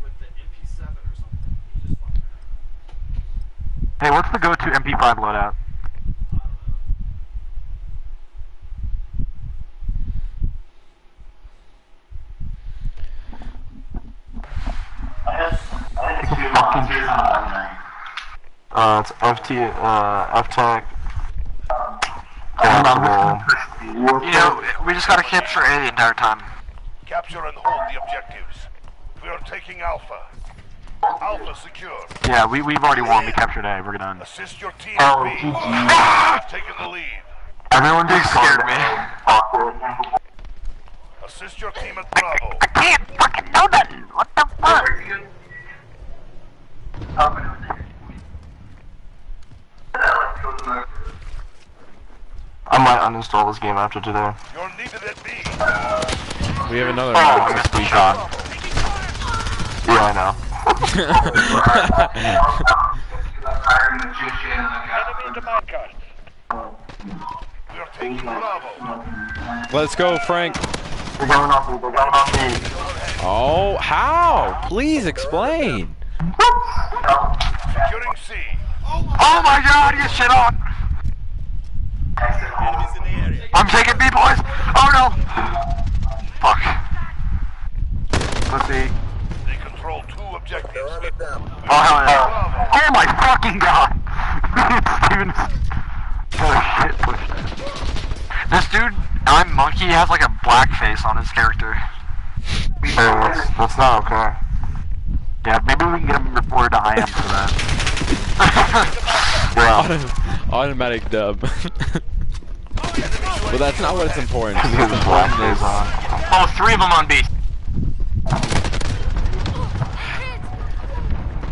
Hey, what's the go-to MP5 loadout? Uh, it's FT, uh, FTAC. You know, we just gotta capture A the entire time. Capture and hold the objectives. We are taking Alpha. Alpha secure. Yeah, we, we've already won. We captured A. We're done. Assist your team Oh, B. GG. Have taken the lead. Everyone just scared me. Assist your team at Bravo. I can't fucking know nothing. What the fuck? I might uninstall this game after today. You're needed at B. We have another ah, Oh, round I to missed speak the on. Yeah, I know. Enemy into Minecart. We are taking Bravo. Let's go, Frank. They're going off me. They're going off. Oh, how? Please explain. Securing C. Oh my god, get shit on! I'm taking B, boys! Oh no! Fuck. Let's see. They control two objectives. Oh hell yeah. Oh my fucking god! Steven. Oh shit, pushed This dude, I'm Monkey, has like a black face on his character. Hey, that's, that's not okay. Yeah, maybe we can get him reported to IM for that. Yeah. Auto- automatic dub. but that's not what's important. What's important is. Oh, three of them on B.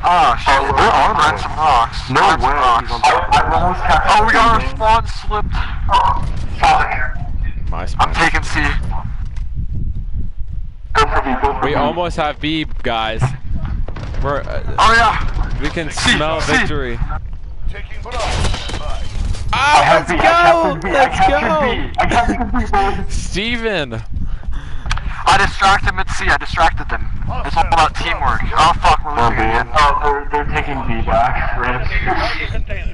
Ah, oh shit, where we're are on they? some rocks. No Find some way, rocks. he's on top. Oh, we got our spawn slipped. my I'm taking C. We almost have B, guys. We're, uh, Oh yeah. we can See, smell see. victory. Taking Bravo. Bye. Oh, let's go! Let's go! Steven! I distracted them at C. I distracted them. It's all about teamwork. Oh fuck, we're losing again. Oh, they're, they're taking B back. Secure.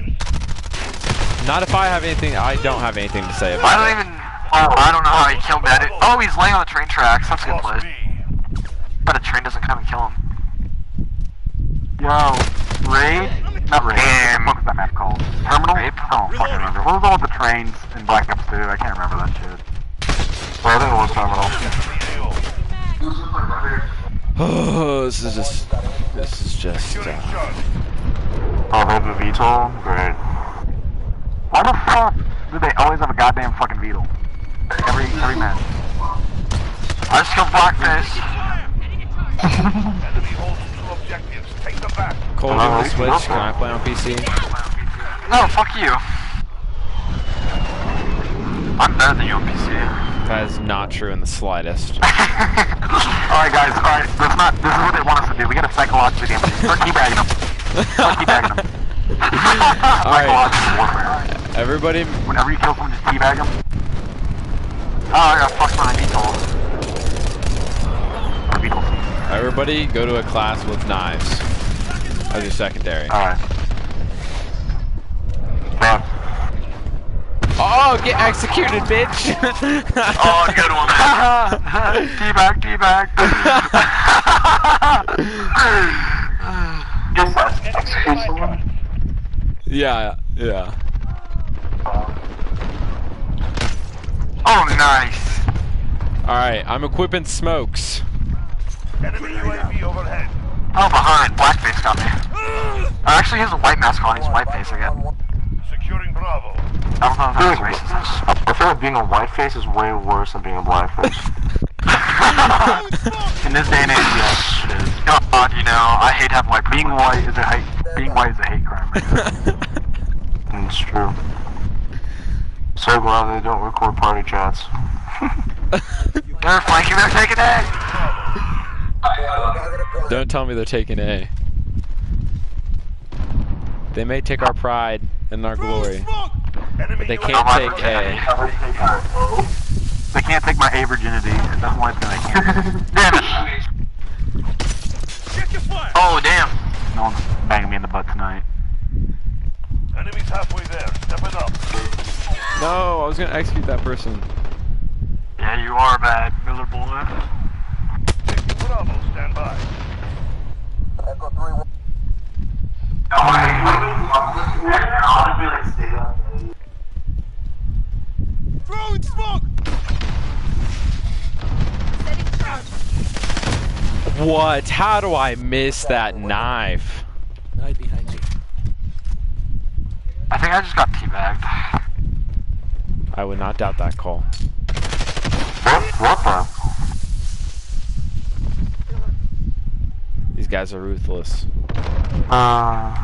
Not if I have anything, I don't have anything to say about it. I don't it. even. Oh, I don't know how he killed me. I did, oh, he's laying on the train tracks. That's a good Lost play. But a train doesn't come and kill him. Yo, raid? Not raid. Um, what was that map called? Terminal? Rape? I don't fucking remember. What was all the trains in Black Ops 2? I can't remember that shit. Well, I think it was terminal. Oh, this is just, this is just, Securing uh, Charlie. Oh, they have a VTOL? Great. Why the fuck do they always have a goddamn fucking beetle? Every every match. I just killed Blackface. Enemy holds two objectives. Take them back. Cole, give me the Switch, can I play on PC? No, oh, fuck you. I'm better than you on PC. That is not true in the slightest. alright guys, alright, that's not, this is what they want us to do. We gotta psychologically damage them. Start teabagging them. Start teabagging them. Psychological warfare. Everybody, Whenever you kill someone, just teabag them. Oh, I got fucked by VTOL. everybody go to a class with knives as your secondary. Alright. Oh, get executed, bitch! Oh, good one. teabag, teabag. yeah, yeah. Oh, nice. Alright, I'm equipping smokes. Enemy UAV overhead. Oh, behind. Blackface got me. Uh, actually, he has a white mask on. He's white face again. Bravo. I don't know if that's racist. I feel like being a white face is way worse than being a black face. In this day and age, yes, it is. God, you know, I hate having white Being white is a hate. Being white is a hate crime. Right it's true. So glad they don't record party chats. they're flanking, they're taking A! Don't tell me they're taking A. They may take our pride and our glory, but they can't take A. They can't take my A virginity. That's one thing they can't. damn it! Oh, damn. No one's banging me in the butt tonight. Enemies halfway there. Step it up. No, I was gonna execute that person. Yeah, you are bad, Miller boy. Bravo, stand by. Echo 3 1. Throwing smoke! Setting charge. What? How do I miss that knife? Right behind you. I think I just got teabagged. I would not doubt that call. What? What the? Guys are ruthless. Uh.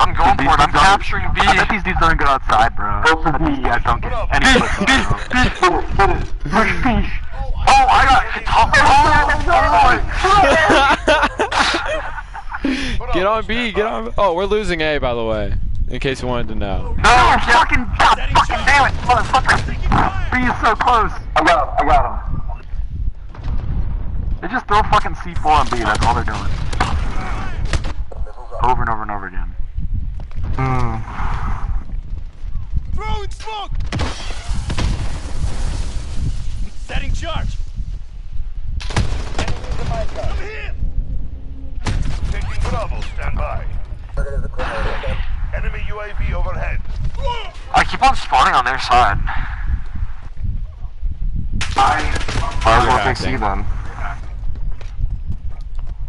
I'm going for it, I'm capturing B. I bet these dudes don't go outside, bro. I bet these guys don't get any pussy, bro. Push B. Oh, I got... Oh, Get on B, get on. Oh, we're losing A, by the way. In case you wanted to know. No, fucking... God fucking damn it, motherfucker. B is so close. I got him. I got him. They just throw fucking C4 on B, that's all they're doing. Over and over and over again. Hmm. Throwing smoke! Setting charge! I'm hit! Taking Bravo, stand by. Target is acquired. Enemy UAV overhead. I keep on spawning on their side. I Might as well take C Overacting. then.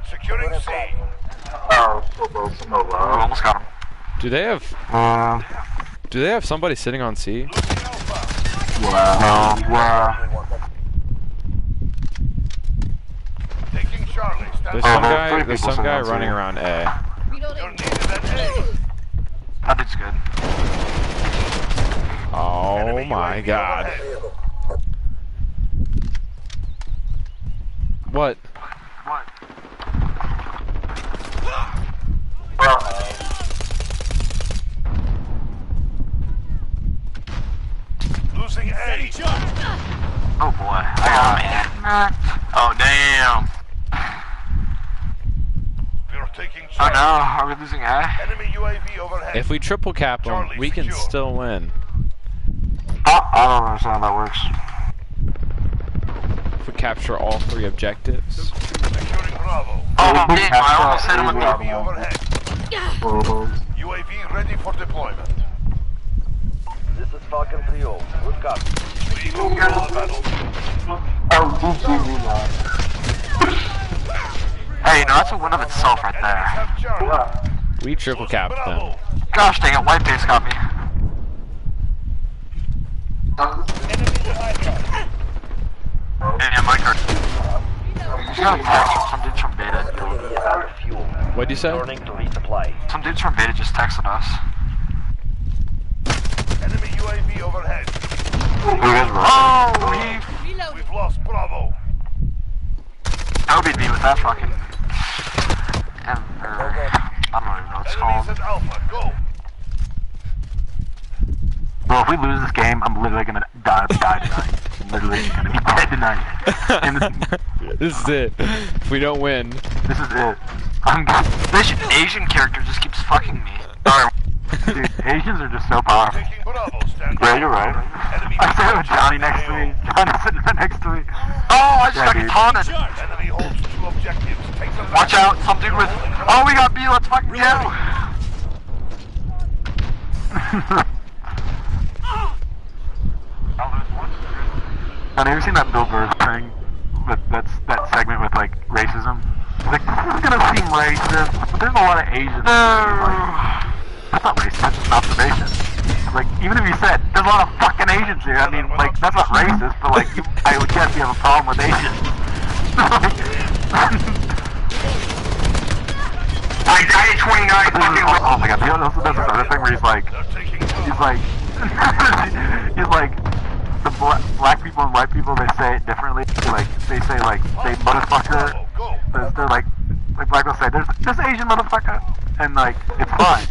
Securing C. Oh, We almost got him. Do they have? Uh. Do they have somebody sitting on C? Wow. Wow. Taking Charlie, There's some Oh, guy. There's some guy running around A. You're Reloading. needed at A. That dude's good. Oh Enemy my UAV god. overhead. What? What? Losing A. Oh boy. I got him. Oh damn. We're taking Oh no, are we losing A? Enemy UAV overhead. If we triple cap them, Charlie, we can secure. still win. I, I don't understand how that works. If we capture all three objectives. Securing Bravo. Oh we damn, I capture almost hit him with all the... UAV overhead. UAV ready for deployment. This is Falcon 3-0. Good copy. We go for the battle. Oh, Hey, you know, that's a win of itself right there. We triple Losing capped them. Gosh dang it, white base got me. Yeah, my card. Just got a text some dudes from Beta. UAV is fuel. What'd you say? Turning to resupply. Some dudes from Beta just texted us. Enemy UAV overhead. You guys were Oh, he Reloading. We've lost Bravo. Tobied me with that fucking... And, I don't even know what it's Enemies called. Alpha. Go. Well, if we lose this game, I'm literally gonna die, die tonight. I'm literally gonna be dead tonight. This, this is it. If we don't win, this is it. I'm This Asian character just keeps fucking me. Sorry. Dude, Asians are just so powerful. Taking Bravo. Stand Yeah, you're right. I said with Johnny next to me. Johnny's sitting right next to me. Oh, I just Yeah, got dude. taunted. Enemy holds two objectives. Take. Watch out, something with. Oh, we got B. Let's fucking go. Have you ever seen that Bill Burr thing? That that's that segment with like racism. Like this is gonna seem racist, but there's a lot of Asians. Like, that's not racist. That's just an observation. Like even if you said there's a lot of fucking Asians here, I mean like that's not racist, but like you, I would guess you have a problem with Asians. I died at 29 fucking oh, oh my god, he also does this other thing where he's like, he's like, he's like, the bla black people and white people, they say it differently. Like, they say like, they motherfucker, they're, they're like, like black people say, there's this Asian motherfucker, and like, it's fine.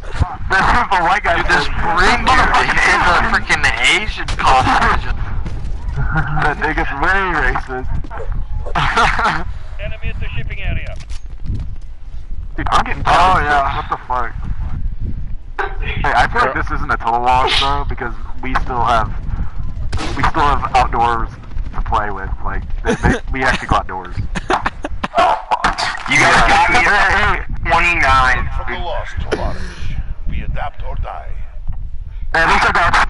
Then the white guy Dude, this ring is a freaking Asian costume. that nigga's very racist. Enemy at the shipping area. Dude, I'm getting Oh, tired. yeah. What the fuck? Hey, I feel like this isn't a total loss though, because we still have we still have outdoors to play with. Like they, they, we actually go outdoors. You guys got me at 29. For the lost, Tovarich. We adapt or die. At least I got.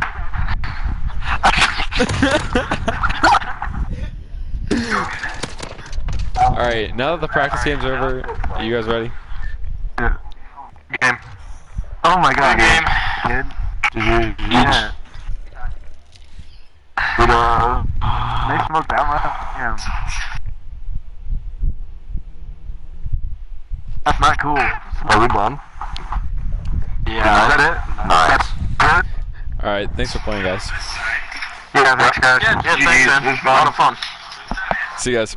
All right, now that the practice game's over, are you guys ready? Yeah. Game. Oh my god, Game. kid. Yeah. But, uh, they smoked that much. Yeah. That's not cool. Are we done? Yeah. Is that it? Nice. That's good. All right, thanks for playing, guys. Yeah, thanks guys. Yeah, yeah, thanks, man. this is A lot of fun. See you guys.